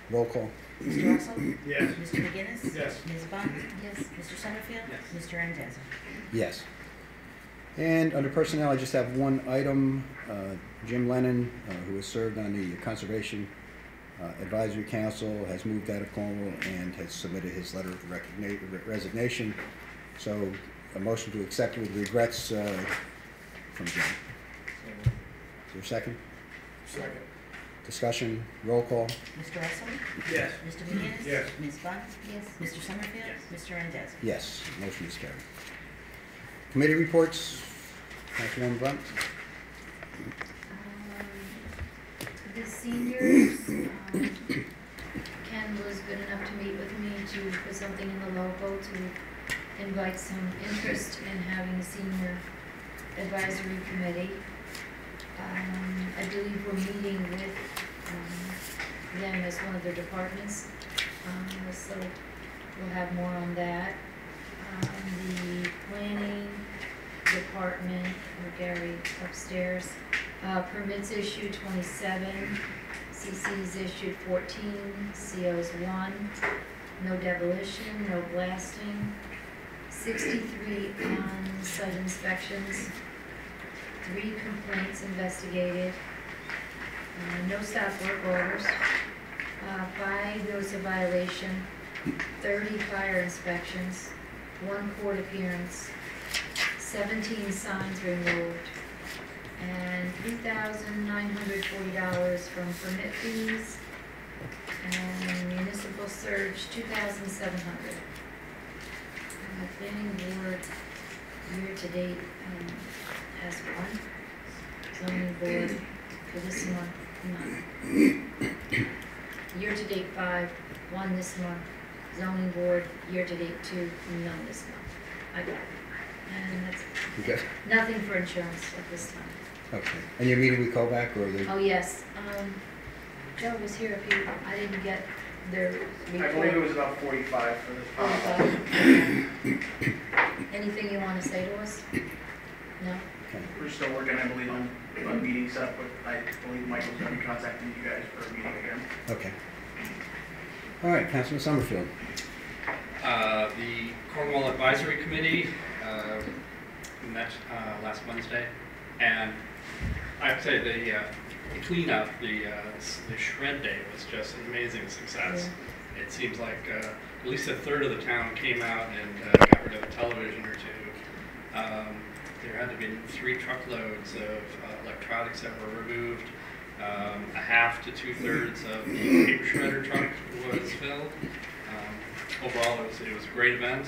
Roll call. Mr. Russell? Yes. Mr. McGinnis? Yes. Ms. Bunt? Yes. Mr. Summerfield? Yes. Mr. Randazzo? Yes. And under personnel, I just have one item. Uh, Jim Lennon, uh, who has served on the Conservation uh, Advisory Council, has moved out of Cornwall and has submitted his letter of resignation. So a motion to accept with regrets uh, from Jim. Is there a second? Second. Discussion, roll call. Mr. Russell? Yes. Mr. McGinnis? Yes. Ms. Bunt? Yes. Mr. Summerfield? Yes. Mr. Randazzo? Yes, motion is carried. Committee reports, Councilwoman Blunt? Um, The seniors, um, Ken was good enough to meet with me to put something in the local to invite some interest in having a senior advisory committee. Um, I believe we're meeting with, um, them as one of their departments, um, so we'll have more on that. Um, the planning department, or Gary upstairs, uh, permits issued twenty-seven, CCs issued fourteen, COs one, no demolition, no blasting, sixty-three on-site inspections, three complaints investigated, uh, no stop work orders, Uh, five, there of violation, thirty fire inspections, one court appearance, seventeen signs removed, and three thousand nine hundred forty dollars from permit fees, and municipal surge, two thousand seven hundred. Uh, planning board, year-to-date, um, has one, zoning board for this month, none. Year-to-date five, one this month, zoning board, year-to-date two, none this month. I got it. And that's Okay, nothing for insurance at this time. okay. And your meeting with Kovac or the? Oh, yes, um, Joe was here if you, I didn't get their report. I believe it was about forty-five for this. Forty-five. Anything you wanna say to us? No? We're still working, I believe, on, on meeting setup, but I believe Michael's gonna be contacting you guys for a meeting again. Okay. All right, Councilman Summerfield. Uh, The Cornwall Advisory Committee uh, met uh, last Wednesday, and I'd say the uh, the cleanup, the uh, the shred day was just an amazing success. It seems like uh, at least a third of the town came out and uh, got rid of a television or two. Um, There had to be three truckloads of uh, electronics that were removed. Um, A half to two-thirds of the paper shredder truck was filled. Um, overall, it was, it was a great event,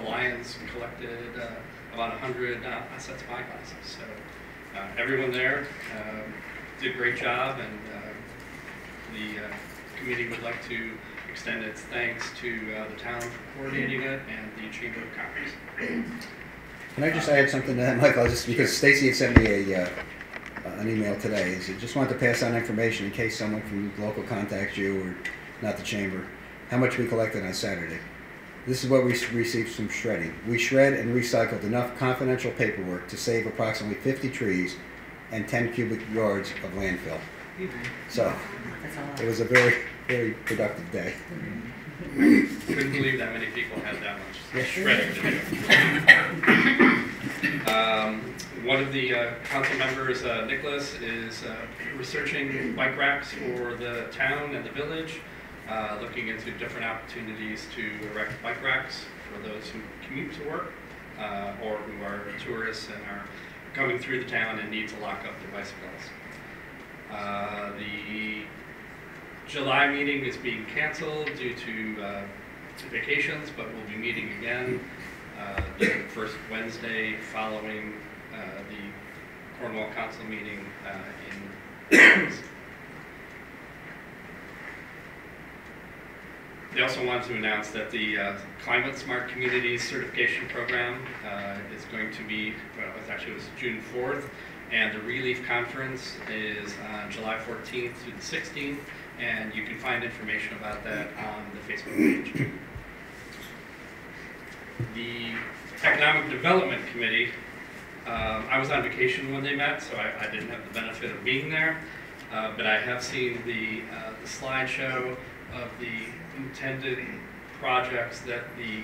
Lions collected uh, about 100 uh, sets of eyeglasses. So uh, everyone there um, did a great job, and uh, the uh, committee would like to extend its thanks to uh, the town for coordinating it and the Chamber of Commerce. Can I just add something to that, Michael, just because Stacy had sent me a, uh, an email today, said, just wanted to pass on information in case someone from local contacts you or not the chamber, how much we collected on Saturday. This is what we received from shredding. We shred and recycled enough confidential paperwork to save approximately fifty trees and ten cubic yards of landfill. So, it was a very, very productive day. Couldn't believe that many people had that much shredding to do. Um, One of the uh, council members, uh, Nicholas, is uh, researching bike racks for the town and the village, uh, looking into different opportunities to erect bike racks for those who commute to work uh, or who are tourists and are coming through the town and need to lock up their bicycles. Uh, The July meeting is being canceled due to uh, vacations, but we'll be meeting again uh, the first Wednesday following uh, the Cornwall Council meeting uh, in They also wanted to announce that the uh, Climate Smart Communities Certification Program uh, is going to be, well, it's actually it was June 4th, and the ReLeaf Conference is on July 14th through the 16th, and you can find information about that on the Facebook page. The Economic Development Committee, um, I was on vacation when they met, so I, I didn't have the benefit of being there, uh, but I have seen the, uh, the slideshow of the intended projects that the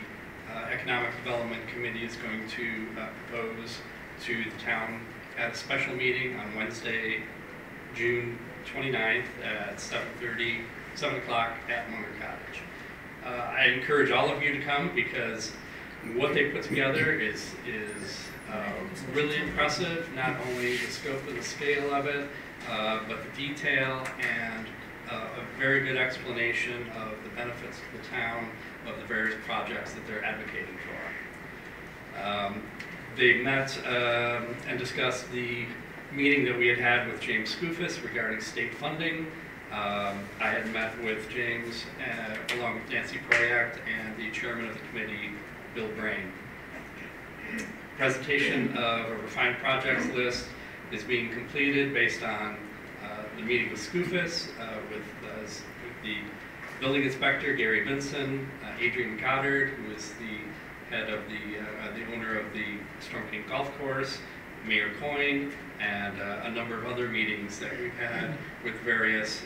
uh, Economic Development Committee is going to uh, propose to the town at a special meeting on Wednesday, June 29th at 7:30, 7 o'clock at Munger Cottage. Uh, I encourage all of you to come because what they put together is, is uh, really impressive, not only the scope and the scale of it, uh, but the detail and a very good explanation of the benefits to the town of the various projects that they're advocating for. Um, They met um, and discussed the meeting that we had had with James Skoufis regarding state funding. Um, I had met with James uh, along with Nancy Proyact and the chairman of the committee, Bill Brain. Presentation of a refined projects list is being completed based on the meeting with Skoufis, uh, with, uh, with the building inspector, Gary Vinson, uh, Adrian Goddard, who is the head of the, uh, the owner of the Storm King Golf Course, Mayor Coyne, and a number of other meetings that we've had with various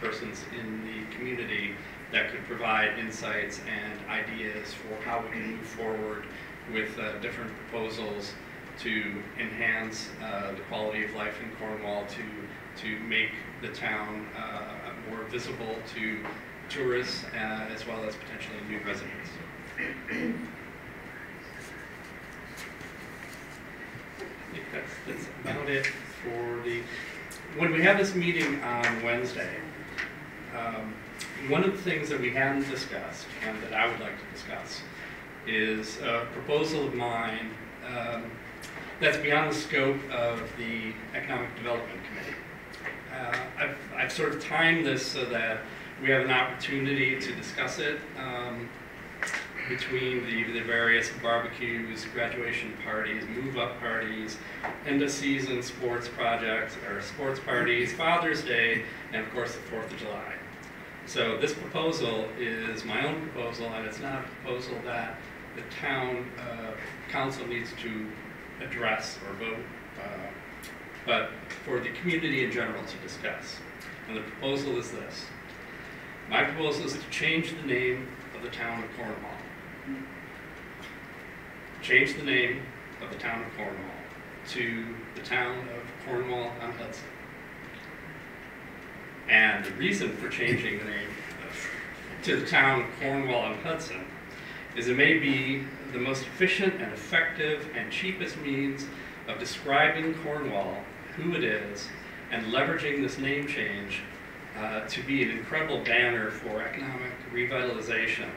persons in the community that could provide insights and ideas for how we can move forward with uh, different proposals to enhance uh, the quality of life in Cornwall, to, to make the town uh, more visible to tourists uh, as well as potentially new residents. I think that's, that's about it for the, when we have this meeting on Wednesday, um, one of the things that we haven't discussed and that I would like to discuss is a proposal of mine um, that's beyond the scope of the Economic Development. Uh, I've, I've sort of timed this so that we have an opportunity to discuss it um, between the, the various barbecues, graduation parties, move-up parties, end-of-season sports projects, or sports parties, Father's Day, and of course the Fourth of July. So this proposal is my own proposal, and it's not a proposal that the town uh, council needs to address or vote, uh, but for the community in general to discuss. And the proposal is this. My proposal is to change the name of the town of Cornwall. Change the name of the town of Cornwall to the town of Cornwall on Hudson. And the reason for changing the name to the town of Cornwall on Hudson is it may be the most efficient and effective and cheapest means of describing Cornwall, who it is, and leveraging this name change uh, to be an incredible banner for economic revitalization,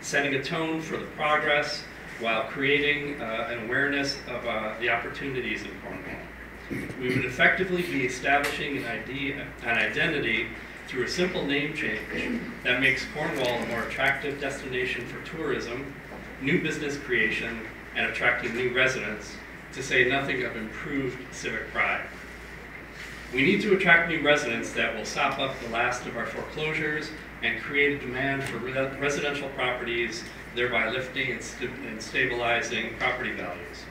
setting a tone for the progress while creating uh, an awareness of uh, the opportunities in Cornwall. We would effectively be establishing an idea, an identity through a simple name change that makes Cornwall a more attractive destination for tourism, new business creation, and attracting new residents, to say nothing of improved civic pride. We need to attract new residents that will sop up the last of our foreclosures and create a demand for re residential properties, thereby lifting and, st and stabilizing property values.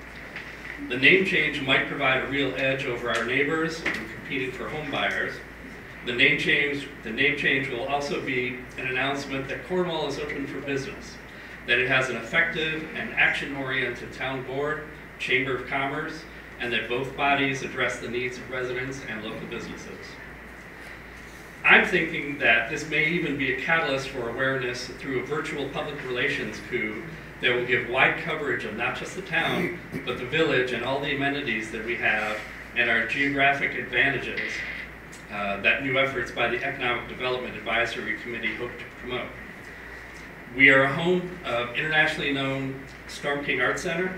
The name change might provide a real edge over our neighbors in competing for home buyers, the name change, the name change will also be an announcement that Cornwall is open for business, that it has an effective and action-oriented town board, chamber of commerce, and that both bodies address the needs of residents and local businesses. I'm thinking that this may even be a catalyst for awareness through a virtual public relations coup that will give wide coverage of not just the town, but the village and all the amenities that we have and our geographic advantages uh, that new efforts by the Economic Development Advisory Committee hope to promote. We are a home of internationally known Storm King Art Center.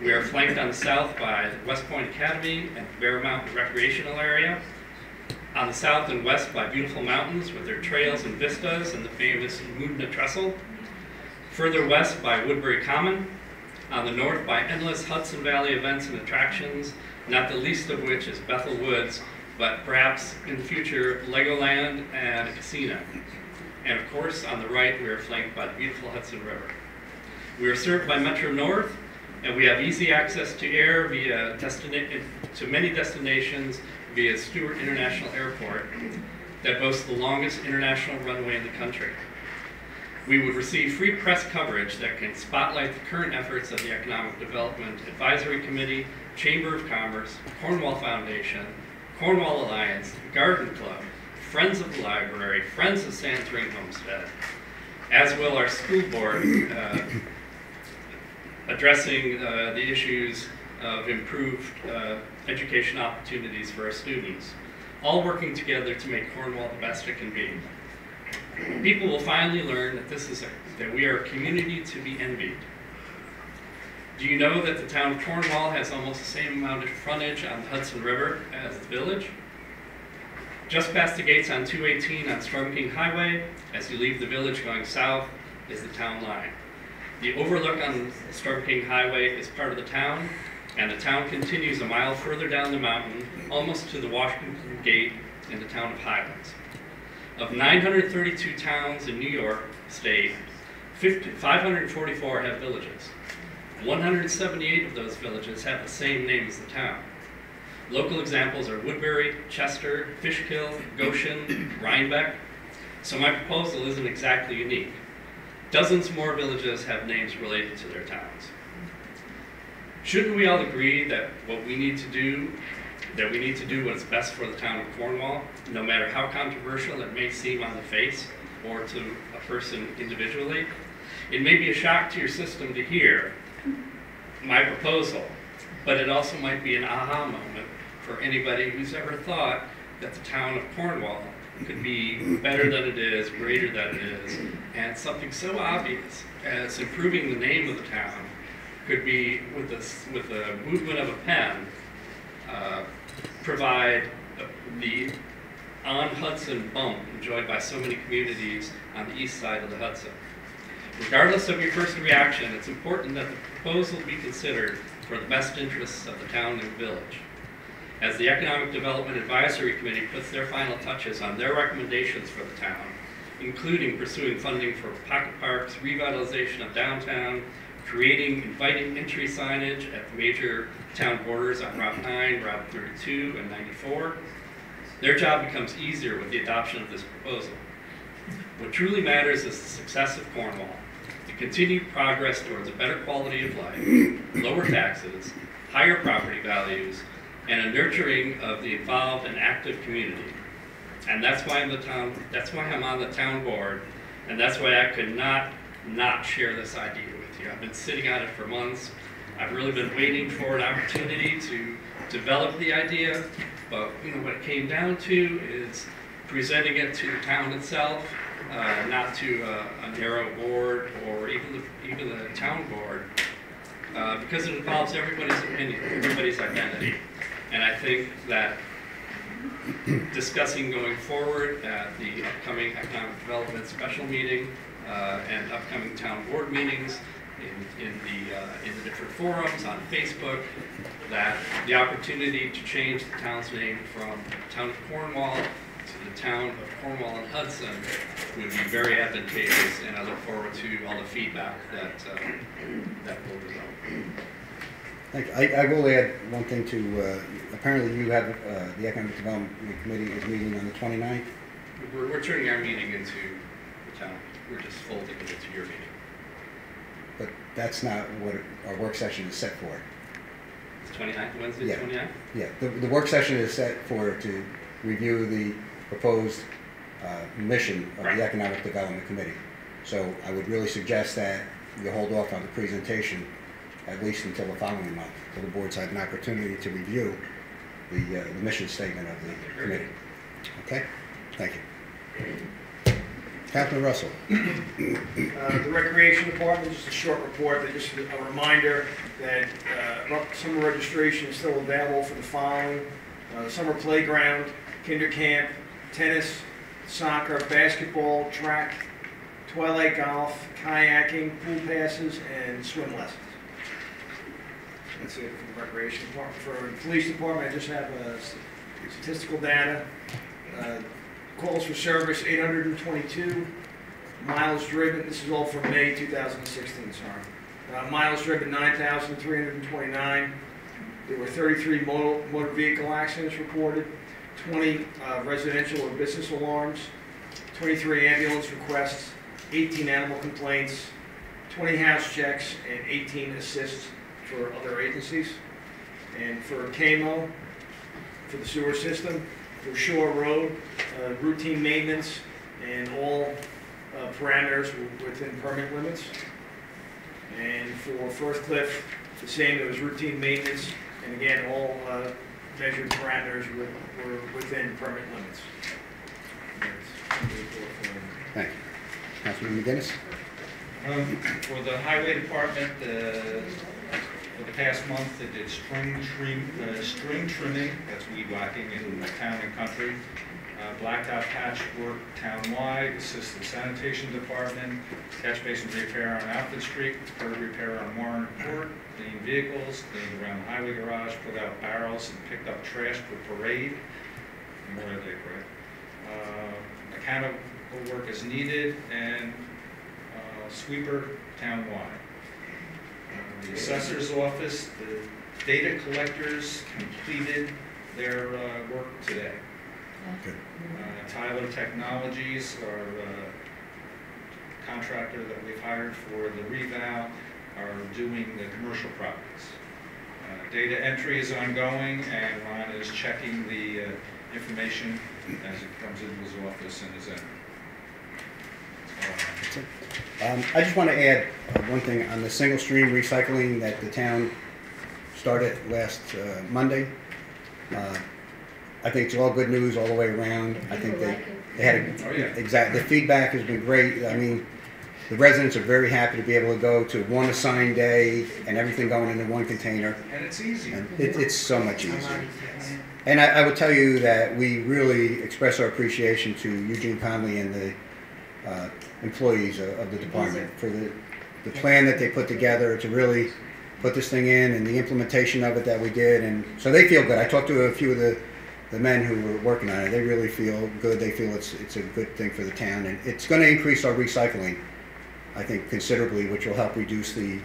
We are flanked on the south by West Point Academy and Bear Mountain Recreational Area. On the south and west by beautiful mountains with their trails and vistas and the famous Moodna Trestle. Further west by Woodbury Common. On the north by endless Hudson Valley events and attractions, not the least of which is Bethel Woods, but perhaps in the future, Legoland and a casino. And of course, on the right, we are flanked by the beautiful Hudson River. We are served by Metro North, and we have easy access to air via to many destinations via Stewart International Airport that boasts the longest international runway in the country. We would receive free press coverage that can spotlight the current efforts of the Economic Development Advisory Committee, Chamber of Commerce, Cornwall Foundation, Cornwall Alliance, Garden Club, Friends of the Library, Friends of Sands Ring Homestead, as will our school board uh, addressing uh, the issues of improved uh, education opportunities for our students, all working together to make Cornwall the best it can be. People will finally learn that this is a, that we are a community to be envied, do you know that the town of Cornwall has almost the same amount of frontage on the Hudson River as the village? Just past the gates on 218 on Storm King Highway, as you leave the village going south, is the town line. The overlook on Storm King Highway is part of the town, and the town continues a mile further down the mountain, almost to the Washington Gate in the town of Highlands. Of 932 towns in New York State, 50, 544 have villages. 178 of those villages have the same name as the town. Local examples are Woodbury, Chester, Fishkill, Goshen, [coughs] Rhinebeck. So my proposal isn't exactly unique. Dozens more villages have names related to their towns. Shouldn't we all agree that what we need to do that we need to do what's best for the town of Cornwall, no matter how controversial it may seem on the face or to a person individually. It may be a shock to your system to hear my proposal, but it also might be an aha moment for anybody who's ever thought that the town of Cornwall could be better than it is, greater than it is, and something so obvious as improving the name of the town could be, with a, with a movement of a pen, uh, provide the on Hudson bump enjoyed by so many communities on the east side of the Hudson. Regardless of your first reaction, it's important that the proposal be considered for the best interests of the town and village. As the Economic Development Advisory Committee puts their final touches on their recommendations for the town, including pursuing funding for pocket parks, revitalization of downtown, creating inviting entry signage at the major town borders on Route 9, Route 32, and 94, their job becomes easier with the adoption of this proposal. What truly matters is the success of Cornwall, the continued progress towards a better quality of life, lower taxes, higher property values, and a nurturing of the involved and active community. And that's why I'm the town, that's why I'm on the town board, and that's why I could not, not share this idea with you. I've been sitting on it for months. I've really been waiting for an opportunity to develop the idea, but, you know, what it came down to is presenting it to the town itself, uh, not to a, a narrow board or even the, even the town board, uh, because it involves everybody's opinion, everybody's identity. And I think that discussing going forward at the upcoming economic development special meeting uh, and upcoming town board meetings in, in the, uh, in the different forums on Facebook, that the opportunity to change the town's name from Town of Cornwall to the Town of Cornwall-on-Hudson would be very advantageous, and I look forward to all the feedback that, uh, that will result. Thank you. I, I will add one thing to, uh, apparently you have, uh, the Economic Development Committee is meeting on the 29th. We're, we're turning our meeting into the town, we're just folding it into your meeting. But that's not what our work session is set for. It's 29th, Wednesday, Yeah. 29th? Yeah, the, the work session is set for, to review the proposed uh, mission of Right. the Economic Development Committee. So I would really suggest that you hold off on the presentation at least until the following month, so the board's had an opportunity to review the, uh, the mission statement of the committee. Okay? Thank you. Captain Russell. [clears throat] Uh, The Recreation Department, just a short report, but just a reminder that uh, summer registration is still available for the following. uh, Summer playground, kinder camp, tennis, soccer, basketball, track, twilight golf, kayaking, pool passes, and swim lessons. That's it for the Recreation Department. For the Police Department, I just have uh, statistical data. Uh, Calls for service, 822. Miles driven, this is all from May 2016, sorry. Uh, Miles driven, 9,329. There were 33 motor motor vehicle accidents reported, 20 uh, residential or business alarms, 23 ambulance requests, 18 animal complaints, 20 house checks, and 18 assists for other agencies. And for KMO, for the sewer system, for Shore Road, uh, routine maintenance, and all uh, parameters were within permit limits. And for First Cliff, the same, it was routine maintenance, and again, all uh, measured parameters were were within permit limits. That's the report for- Thank you. Councilman McGinnis? Um, For the highway department, uh, for the past month, they did string trim, uh, string trimming, that's weed whacking in town and country. Uh, Blacktop patchwork townwide, assisted sanitation department, catch basin repair on Alfred Street, curb repair on Warren Court, clean vehicles, cleaned around the highway garage, put out barrels and picked up trash for parade. Memorial Day parade. Uh, Mechanical work is needed and uh, sweeper townwide. The assessor's office, the data collectors completed their uh, work today. Good. Uh, Tyler Technologies, our uh, contractor that we've hired for the reval, are doing the commercial properties. Uh, Data entry is ongoing, and Ron is checking the uh, information as it comes into his office and is entered. That's all I have. Um, I just want to add uh, one thing on the single stream recycling that the town started last uh, Monday. Uh, I think it's all good news all the way around. I think they, they had Oh, a, yeah. exact, the feedback has been great. I mean, the residents are very happy to be able to go to one assigned day and everything going into one container. And it's easy. And it, it's so much easier. And I, I would tell you that we really express our appreciation to Eugene Conley and the uh, employees of, of the department for the, the plan that they put together to really put this thing in and the implementation of it that we did. And so they feel good. I talked to a few of the, the men who were working on it. They really feel good. They feel it's, it's a good thing for the town. And it's going to increase our recycling, I think, considerably, which will help reduce the,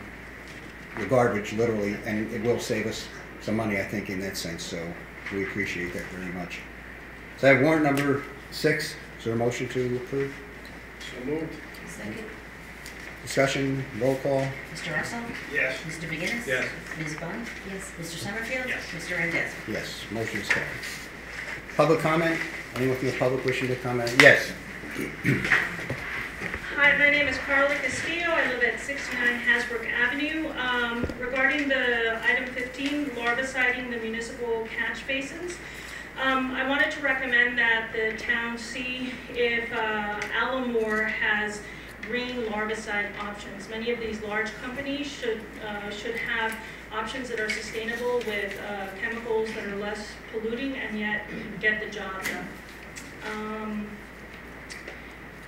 the garbage, literally, and it will save us some money, I think, in that sense. So we appreciate that very much. So I have warrant number six. Is there a motion to approve? So moved. Second. Discussion, roll call. Mr. Russell? Yes. Mr. McGinnis? Yes. Ms. Bond? Yes. Mr. Summerfield? Yes. Mr. Randazzo? Yes, motion is carried. Public comment? Anyone from the public wishing to comment? Yes. Hi, my name is Carla Castillo. I live at 69 Hasbrook Avenue. Um, Regarding the item 15, larviciding the municipal catch basins, um, I wanted to recommend that the town see if uh, Allamore has green larvicide options. Many of these large companies should, uh, should have options that are sustainable with uh, chemicals that are less polluting and yet get the job done. Um,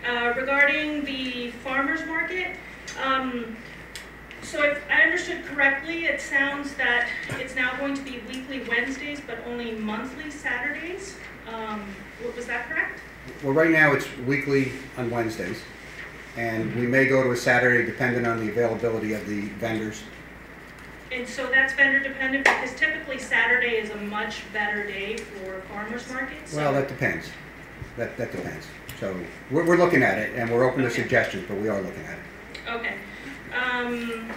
uh, regarding the farmer's market, um, so if I understood correctly, it sounds that it's now going to be weekly Wednesdays, but only monthly Saturdays. Um, was that correct? Well, right now, it's weekly on Wednesdays, and we may go to a Saturday depending on the availability of the vendors. And so that's vendor dependent because typically Saturday is a much better day for farmer's markets. Well, that depends. That, that depends. So we're, we're looking at it, and we're open to suggestions, but we are looking at it. Okay. Um,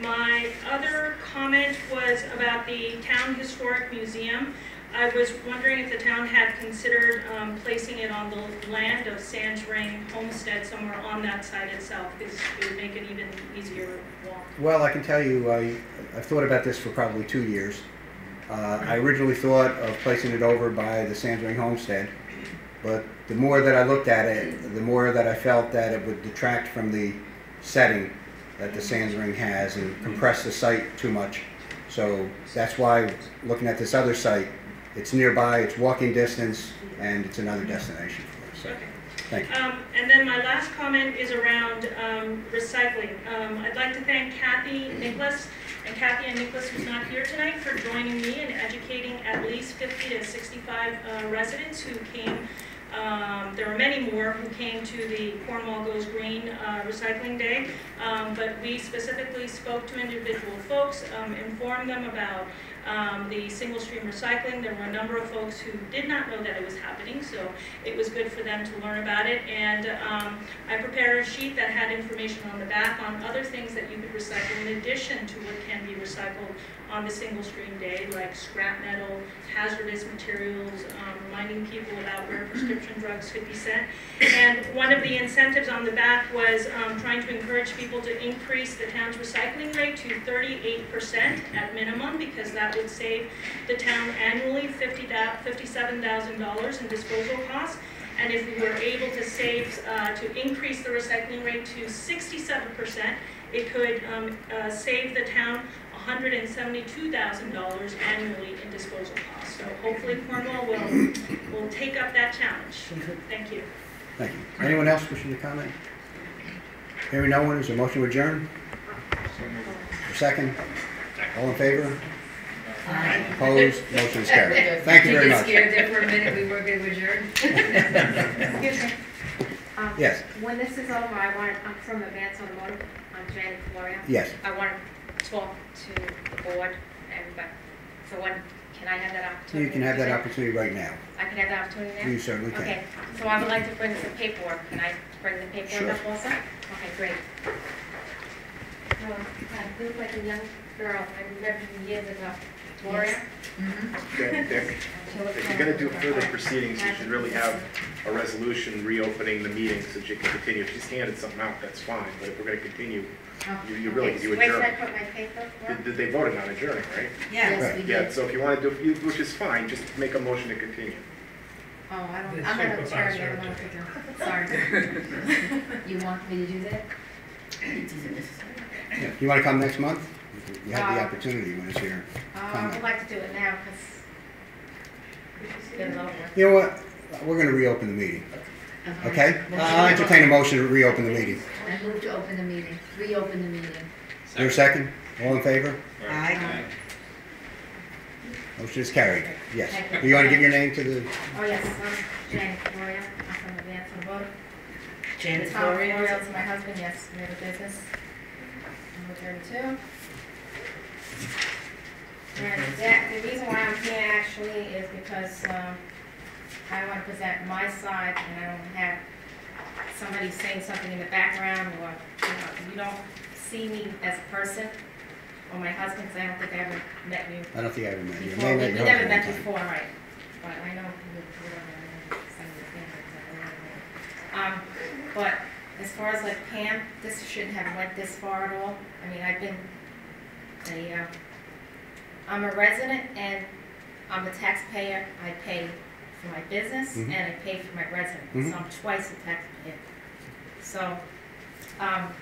my other comment was about the Town Historic Museum. I was wondering if the town had considered um, placing it on the land of Sands Ring Homestead somewhere on that site itself, because it would make it even easier walk. Well, I can tell you, I, I've thought about this for probably two years. Uh, I originally thought of placing it over by the Sands Ring Homestead, but the more that I looked at it, the more that I felt that it would detract from the setting that the Sands Ring has and compress the site too much. So that's why, looking at this other site, it's nearby, it's walking distance, and it's another destination for us. So, thank you. Um, and then my last comment is around, um, recycling. Um, I'd like to thank Kathy Nicholas, and Kathy and Nicholas, who's not here tonight, for joining me and educating at least fifty to sixty-five, uh, residents who came um, there were many more who came to the Cornwall Goes Green uh, Recycling Day, um, but we specifically spoke to individual folks, um, informed them about um, the single stream recycling. There were a number of folks who did not know that it was happening, so it was good for them to learn about it. And um, I prepared a sheet that had information on the back on other things that you could recycle in addition to what can be recycled on the single stream day, like scrap metal, hazardous materials, um, reminding people about where prescription drugs could be sent. And one of the incentives on the back was um, trying to encourage people to increase the town's recycling rate to 38% at minimum, because that would save the town annually $50 $57,000 in disposal costs. And if we were able to save, uh, to increase the recycling rate to 67%, it could um, uh, save the town $172,000 annually in disposal costs. So hopefully Cornwall will, will take up that challenge. Thank you. Thank you. Anyone else wishing to comment? Hearing no one, is there a motion to adjourn? A second? All in favor? Opposed? Motion is carried. Thank you very get much. scared there for a minute, we were gonna adjourn. Excuse me. Um, Yes. When this is over, I want, I'm from Advance Automotive, I'm Janet Floria. Yes. I want to talk to the board, everybody. So when, can I have that opportunity? You can have that Did you say- opportunity right now. I can have that opportunity now? You certainly can. Okay, so I would like to bring some paperwork. Can I bring the paperwork Sure. up also? Okay, great. have a, I look like a young girl, I remember from years ago, Gloria. They're- mm-hmm. they're- [laughs] If you're gonna do further proceedings, you should really have a resolution reopening the meeting so that you can continue. If you just handed something out, that's fine, but if we're gonna continue, you, you really, you Where should I adjourn. put my paper? Did- Did they voted on adjourning, right? Yes, we Yeah, did. so if you wanna do, you- which is fine, just make a motion to continue. Oh, I don't, It's I'm an supervisor. attorney, I don't know to do, sorry. [laughs] You want me to do that? Yeah. You wanna come next month? You have the Uh, opportunity when it's here. Uh, I would like to do it now, because we should get it over. You know what? We're gonna reopen the meeting, okay? I'll entertain a motion to reopen the meeting. I move to open the meeting, reopen the meeting. Your second? All in favor? Aye. Motion is carried. Yes. Do you wanna give your name to the, Oh, yes, I'm Jane Gloria, I'm from Advance on Vote. Janet Tom Gloria? Gloria is my husband, yes, we have a business. Number thirty-two. And that, the reason why I'm here actually is because, um, I want to present my side and I don't have somebody saying something in the background or, you know, you don't see me as a person or my husband, 'cause I don't think I ever met you I don't think I ever met you. I before. may We have we met never met before, right, but I know who, whatever, I know some of the families, I don't know. Um, but as far as like Pam, this shouldn't have went this far at all. I mean, I've been a, uh, I'm a resident and I'm a taxpayer. I pay for my business Mhm. and I pay for my residence, Mhm. so I'm twice a taxpayer. So, um,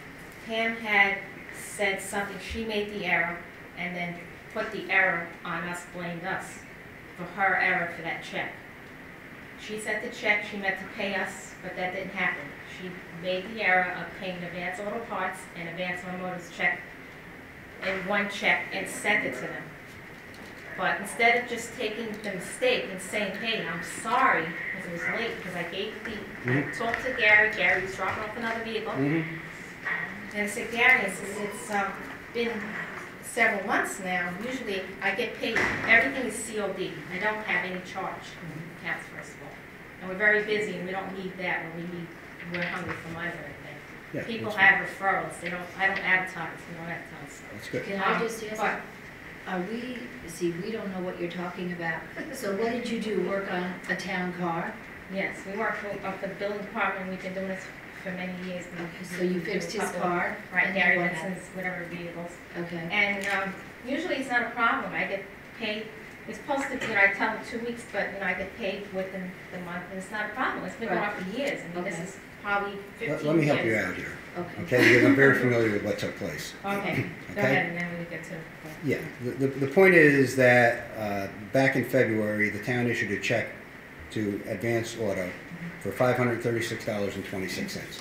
Pam had said something, she made the error and then put the error on us, blamed us for her error for that check. She sent the check, she meant to pay us, but that didn't happen. She made the error of paying Advance Auto Parts and Advance Automotive's check in one check and sent it to them. But instead of just taking the mistake and saying, hey, I'm sorry, because it was late, because I gave the, I Mhm. talked to Gary, Gary was dropping off another vehicle. Mhm. And I said, Gary, I said, it's, um, been several months now, usually I get paid, everything is COD, I don't have any charge in accounts first of all. And we're very busy, and we don't need that when we need, we're hungry for money or Yeah. People that's have referrals, they don't, I don't advertise, we don't advertise. That's good. Can I Um, just ask, but- are we, see, we don't know what you're talking about. So what did you do, work on a town car? Yes, we work for, uh, for the building department, we've been doing this for many years. We- So you fixed his car, Right, and then Gary what Vincent's, whatever vehicles. Okay. And, um, usually it's not a problem, I get paid, it's supposed to, you know, I tell them two weeks, but, you know, I get paid within the month, and it's not a problem, it's been going on for years, I mean, this Okay. is probably fifteen Let years. let me help you out here, Okay. okay? Because I'm very familiar with what took place. Okay, [laughs] go Okay. ahead, and then we get to. Yeah, the, the, the point is that, uh, back in February, the town issued a check to Advance Auto for five hundred thirty-six dollars and twenty-six cents.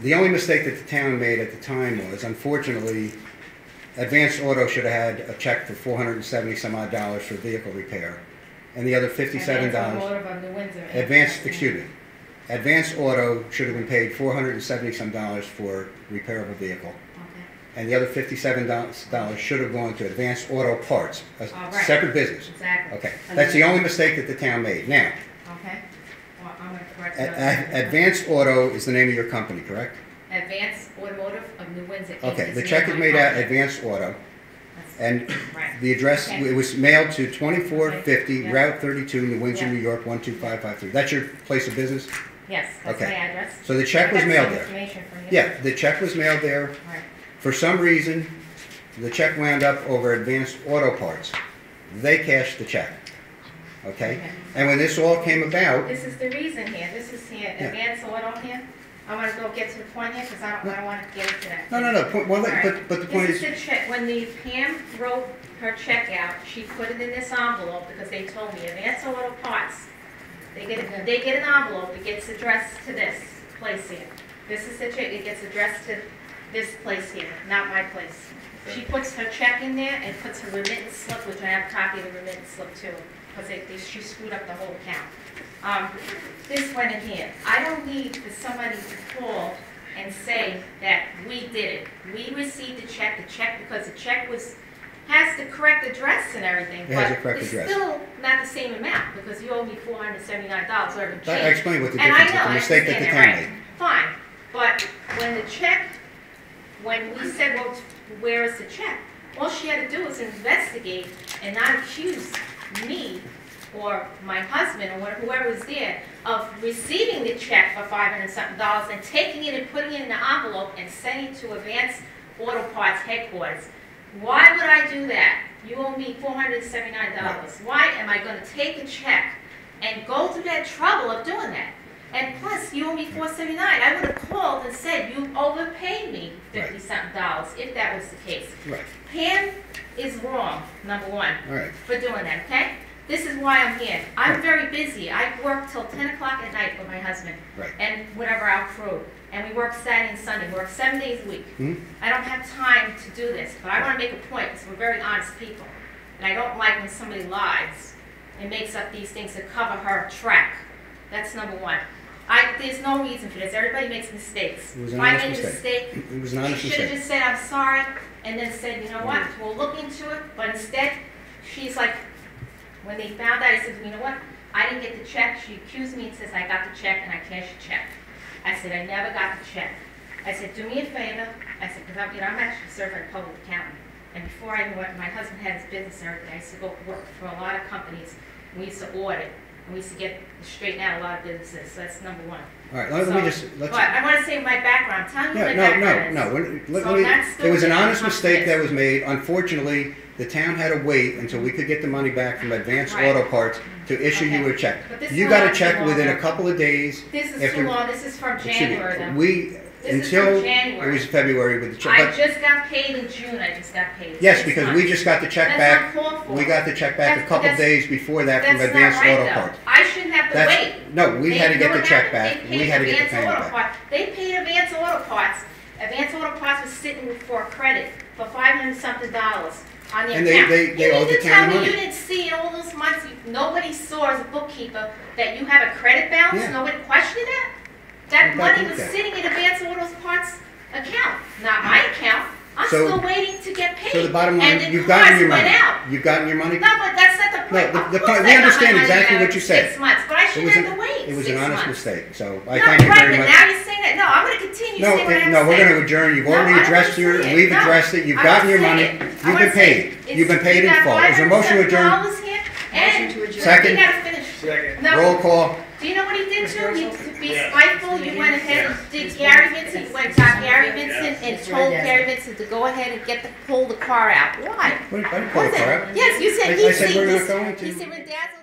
The only mistake that the town made at the time was, unfortunately, Advance Auto should have had a check for four hundred and seventy some odd dollars for vehicle repair, and the other fifty-seven Advance dollars. Automotive of New Windsor. Advance, excuse me, Advance Auto should have been paid four hundred and seventy some dollars for repair of a vehicle. And the other fifty-seven dollars should have gone to Advance Auto Parts, a separate business. Exactly. Okay, that's the only mistake that the town made. Now, Okay, well, I'm gonna correct A- that. A- Advance Auto is the name of your company, correct? Advance Automotive of New Windsor. Inc. Okay, the check is made out company. Advance Auto, and Right. the address, Okay. it was mailed to twenty-four fifty Yeah. Route thirty-two, New Windsor, Yeah. New York, one two five five three. That's your place of business? Yes, that's Okay. my address. So the check was got mailed some there? information from you. Yeah, the check was mailed there. Right. For some reason, the check wound up over Advanced Auto Parts. They cashed the check, okay? Okay. And when this all came about, This is the reason here, this is here, Yeah. Advance Auto here. I wanna go get to the point here, cause I don't, I don't wanna get into that. no, no, no, point- well, All right. but, but the point This is, is the check, when the Pam wrote her check out, she put it in this envelope because they told me Advance Auto Parts. They get, a- they get an envelope, it gets addressed to this place here. This is the check, it gets addressed to this place here, not my place. She puts her check in there and puts her remittance slip, which I have a copy of the remittance slip too, because they, they- she screwed up the whole account. Um, this went in here. I don't need for somebody to call and say that we did it. We received the check, the check, because the check was, has the correct address and everything. It has the correct But address. it's still not the same amount, because you owe me four hundred seventy-nine dollars or. I I explained what the And I difference is, know, the I mistake that the understand town that, made. right. Fine, but when the check when we said, well, where is the check? All she had to do was investigate and not accuse me or my husband or whoever was there of receiving the check for five hundred something dollars and taking it and putting it in an envelope and sending it to Advance Auto Parts headquarters. Why would I do that? You owe me four hundred and seventy-nine dollars. Why am I gonna take a check and go through that trouble of doing that? And plus, you owe me four seventy-nine. I would have called and said, you overpaid me fifty something dollars, if that was the case. Right, Pam is wrong, number one right. for doing that, okay? This is why I'm here. I'm very busy. I work till ten o'clock at night with my husband. Right. And whatever our crew. And we work Saturday and Sunday. We work seven days a week. Hmm? I don't have time to do this, but I wanna make a point, because we're very honest people. And I don't like when somebody lies and makes up these things to cover her track. That's number one. I, there's no reason for this. Everybody makes mistakes. It was an If I made a mistake. It was an honest she should have just said, I'm sorry, and then said, you know what, we'll look into it, but instead, she's like, when they found out, I said, you know what, I didn't get the check, she accused me and says, I got the check and I cashed the check. I said, I never got the check. I said, do me a favor, I said, because I'm, you know, I'm actually a certified public accountant, and before I knew it, my husband had his business and everything, I used to go work for a lot of companies, we used to audit, and we used to get, straighten out a lot of businesses, so that's number one. All right, let let me just, let's. But I want to say my background, tell me No, my no, background no, no, when- let- So let me- there was an honest mistake that was made. Unfortunately, the town had to wait until we could get the money back from Advanced Right. Auto Parts to issue you a check. But this You got a check within a couple of days. This is after- too long, this is from Excuse me, January. We, This is from until, it January. was February with the check. I just got paid in June, I just got paid. Yes, Six because we months. just got the check That's back. uncalled for. We got the check back a That's- couple that's- days before that from That's not Advanced right, Auto though. Parts. I shouldn't have to That's- wait. no, we They- had to get the check back. They We paid had to get the Advance payment Auto back. Parts. They paid Advance Auto Parts. Advance Auto Parts was sitting for a credit for five hundred something dollars on the And they- account. they- they You owed mean the to town tell me money. You didn't see in all those months, you- nobody saw as a bookkeeper that you have a credit balance? Yeah. Nobody questioned that? That What money was that? sitting in Advance Auto Parts account, not my account. I'm So- still waiting to get paid. So the bottom line, the you've gotten your money. out. You've gotten your money? No, but that's not the point. No, the- Of the course point- we understand exactly what you said. Six months, but I It shouldn't was have an, to wait it was six an honest months. mistake, so I No, thank you right, very but much. now you're saying that, no, I'm gonna continue No, saying what I have no, we're gonna adjourn, you've No, already addressed your, it. we've No, addressed it, you've I gotten your money, it. You've been paid, you've been paid in full. Is there a motion to adjourn? $507 here, and Motion to adjourn. Second. You gotta finish. Second. Roll call. Do you know what he did too? He, to be Yeah. spiteful, you went ahead and did Gary Vincent, you went, got Gary Vincent and told Gary Vincent to go ahead and get the, pull the car out. Why? What, I didn't What the car it? out. Yes, you I- said I he, said he, we're not he going to. said when Dazzle